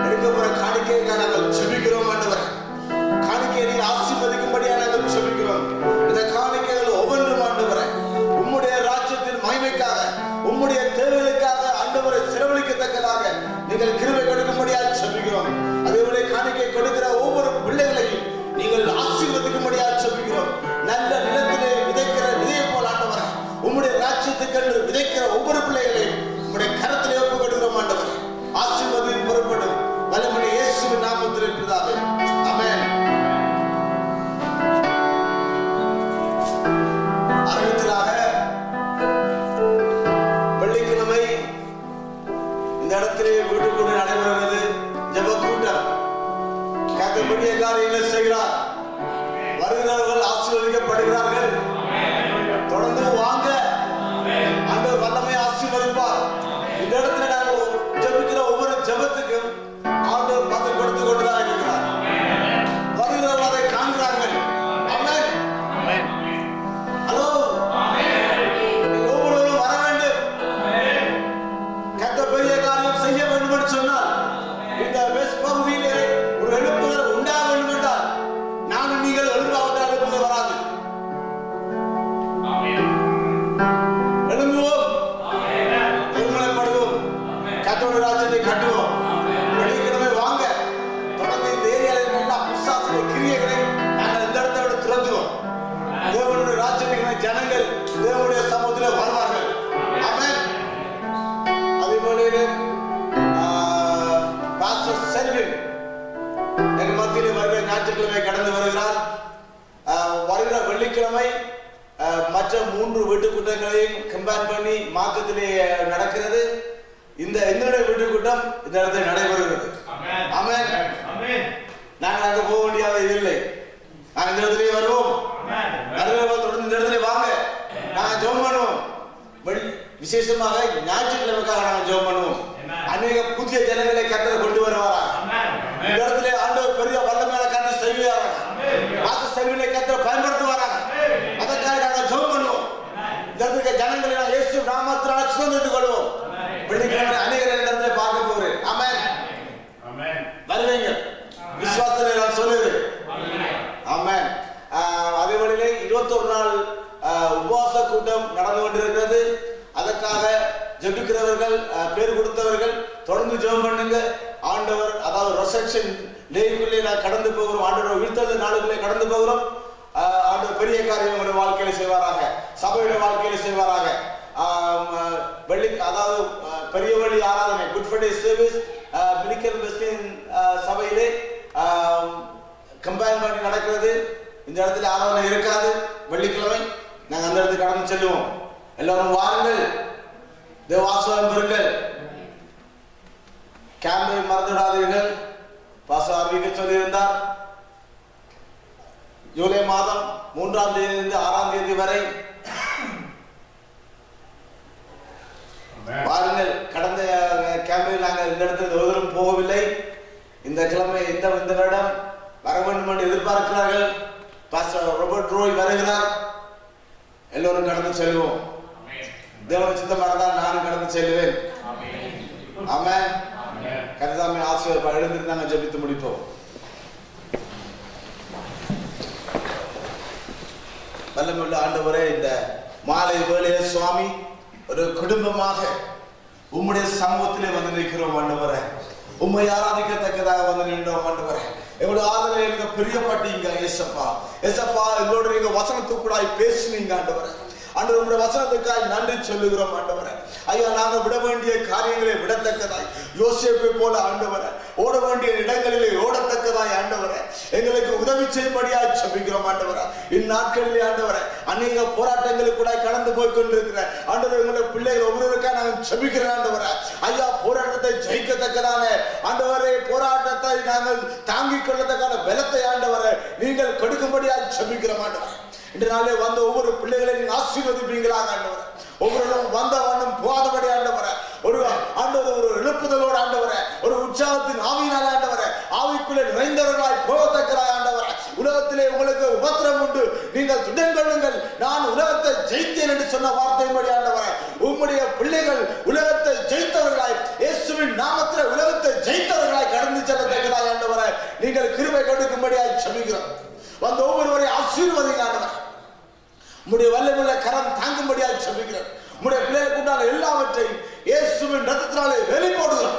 எடுக்க போற காணிக்கைக்காக நாங்கள் செபிக்கிறோம் ஆண்டவரே. காணிக்கையை ஆசீர்வதிக்கும்படியாக நாங்கள் செபிக்கிறோம் மூன்று வீட்டு கூட்டங்களையும் கம்பேர் பண்ணி மாக்கத்திலே நடக்கிறது. இந்த எங்களுடைய வீட்டு கூட்டம் இந்த இடத்தில் நடைபெறுகிறது. நாங்கள் அங்க போக வேண்டிய இது இல்லை. நாங்கள் இந்த இடத்திலே வருவோம். தொடர்ந்து இந்த இடத்துல வாங்க. நாங்க ஜெபம் பண்ணுவோம். விசேஷமாக ஞாயிற்றுக்கிழமைக்காக நாங்க ஜெபம் பண்ணுவோம். அநேக புதிய ஜனங்களை கத்தர் கொண்டு வருவாரா இந்த இடத்துல ஆண்டவர் பெரிய வல்லமையான கத்தை செய்வாரா மாச செல்வினை கத்தர் பயன்படுத்துவாரா அதற்காக நாங்க ஜெபம் பண்ணுவோம் இடத்துக்கு ஜனங்களை இயேசு நாமத்தினால் சுதந்திரத்துக் கொள்வோம் வெள்ளிக்கிழமை அநேகர் இடத்துல பார்க்க போகிறேன். ஆமென் வருவீங்க. விசுவாசத்தை நான் சொல்லுகிறேன். ஆஹ் அதே வழியிலே இருபத்தொரு நாள் உபவாச கூட்டம் நடந்து கொண்டிருக்கிறது. அதற்காக ஜெபிக்கிறவர்கள் பேர் கொடுத்தவர்கள் தொடர்ந்து ஜெபம் பண்ணுங்க. ஆண்டவர் அதாவது ரெசெப்ஷன் டேக்குள்ளே நான் கடந்து போகிறோம். ஆண்டவர் உயிர்த்தெழுந்த நாளுக்குள்ளே கடந்து போகிறோம். ஆண்டவர் பெரிய காரியம் உங்களுடைய வாழ்க்கையில செய்வாராக. சபையுடைய வாழ்க்கையில செய்வாராக. வெள்ளி அதாவது பெரிய வழி ஆராதனை குட் ஃப்ரைடே சர்வீஸ் மினிக்கல் வெஸ்டின் சபையிலே கம்பேர் பண்ணி நடக்கிறது. இந்த இடத்துல ஆராதனை இருக்காது. வெள்ளிக்கிழமை நாங்கள் அந்த இடத்துக்கு கடந்து செல்லுவோம். எல்லாரும் வாருங்கள். தேவாசுவம் பெறுங்கள் கேம்பை மறந்துவிடாதீர்கள். பாச அறிவிக்க சொல்லியிருந்தார். ஜூலை மாதம் மூன்றாம் தேதியிலிருந்து ஆறாம் தேதி வரை வாருங்கள். கடந்த கேம்பில் நாங்கள் இந்த இடத்துல ஒருவரும் போகவில்லை. இந்த கிழமை இந்த இந்த வருடம் வர வேண்டும் என்று எதிர்பார்க்கிறார்கள். பாஸ்டர் ரோபர்ட் ரோய் வருகிறார். எல்லோரும் கடந்து செல்வோம். தேவன் சித்தமானதான் நானும் கடந்து செல்வேன். ஆமென் கருதாமை ஆசிரியர் எழுந்திருந்து நாங்கள் ஜெபித்து முடிப்போம். வல்லமையுள்ள ஆண்டவரே இந்த மாலை வேளையில சுவாமி ஒரு குடும்பமாக உம்முடைய சமூகத்திலே வந்து நிற்கிறோம் ஆண்டவரே. உண்மை ஆராதிக்கத்தக்கதாக வந்து நின்றோம் ஆண்டவரே. எங்களுடைய ஆதரவு எனக்கு பிரியப்பட்டீங்க ஏசப்பா. ஏசப்பா எங்களோட நீங்க வசனத்துக்குள்ளாய் பேசுனீங்க ஆண்டவரே. ஆண்டவர் உங்களுடைய வசனத்துக்காய் நன்றி சொல்லுகிறோம் ஆண்டவரே. ஐயா நாங்கள் விட வேண்டிய காரியங்களை விடத்தக்கதாய். யோசிப்பை போல ஆண்டவரை. ஓட வேண்டிய இடங்களிலே ஓடத்தக்கதாய் ஆண்டவரை. எங்களுக்கு உதவி செய்யும்படியாய் சபிக்கிறோம் ஆண்டவரே. இந்நாட்களிலே ஆண்டவரே அநேக போராட்டங்களுக்கு கூட கடந்து போய் கொண்டிருக்கிற ஆண்டவர் எங்களுடைய பிள்ளைகள் ஒவ்வொருவருக்காக நாங்கள் சபிக்கிறோம் ஆண்டவரே. ஐயா போராட்டத்தை ஜெயிக்கத்தக்கதான ஆண்டவரே போராட்டத்தை நாங்கள் தாங்கிக் கொள்ளத்தக்கான பலத்தை ஆண்டவரை நீங்கள் கொடுக்கும்படியாய் சபிக்கிறோம் ஆண்டவரே. இன்று நாளே வந்த ஒவ்வொரு பிள்ளைகளை நீங்க ஆசீர்வதிப்பீங்களாக ஆண்டவரே? ஒவ்வொருவரும் வந்த வண்ணம் போகாதபடி ஆண்டவரே. ஒரு ஆண்டவர் ஒரு எழுப்புதலோடு ஆண்டவர. ஒரு உற்சாகத்தின் ஆவியினால் ஆண்டவர. ஆவிக்குள்ளே நிறைந்தவர்களாய் போகத்தக்கதாய் ஆண்டவர. உலகத்திலே உங்களுக்கு உபத்திரம் உண்டு. நீங்கள் துடன் கொள்ளுங்கள். நான் உலகத்தை ஜெயித்தேன் என்று சொன்ன வார்த்தையின்படி ஆண்டவர. உம்முடைய பிள்ளைகள் உலகத்தை ஜெயித்தவர்களாய் இயேசுவின் நாமத்தில் உலகத்தை ஜெயித்தவர்களாய் கடந்து செல்லத்தக்கதாய் ஆண்டவர. நீங்கள் கிருமை கொடுக்கும்படியாய் சமிக்கிறோம் வந்த ஒவ்வொருவரை ஆசீர்வதிங்க ஆண்டவரே. உம்முடைய வல்லமுள்ள கரம் தாங்கும்படியாக சொல்லுகிறார் உம்முடைய பிள்ளைகளுக்கு உண்டான எல்லாவற்றையும் இயேசுவின் ரத்தத்தினாலே வெளி போடுகிறோம்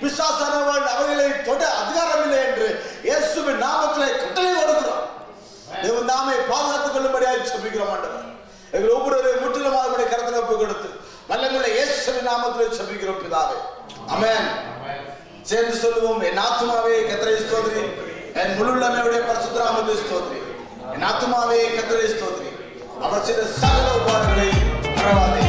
பிசாசானவன் அவர்களை தொட அதிகாரம் இல்லை என்று இயேசுவின் நாமத்திலே கட்டளை கொடுக்கிறோம் தேவன் நாமை பாதுகாத்துக் கொள்ளும்படியாக சொல்லுகிறோம் ஆண்டவர். எங்கள் ஒவ்வொரு முற்றிலுமாக நம்முடைய கருத்தில் ஒப்பு கொடுத்து வல்லமுள்ள இயேசுவின் நாமத்திலே சொல்லுகிறோம் பிதாவே. அமேன் சேர்ந்து சொல்லுவோம் என் ஆத்மாவே கத்திரை ஸ்தோத்ரி. என் முழுள்ளமையுடைய பரிசுத்தராமத்தை ஸ்தோத்ரி. என் ஆத்மாவே கத்திரை ஸ்தோத்ரி. அவர் செய்த சகல உபாதங்களை மறவாதே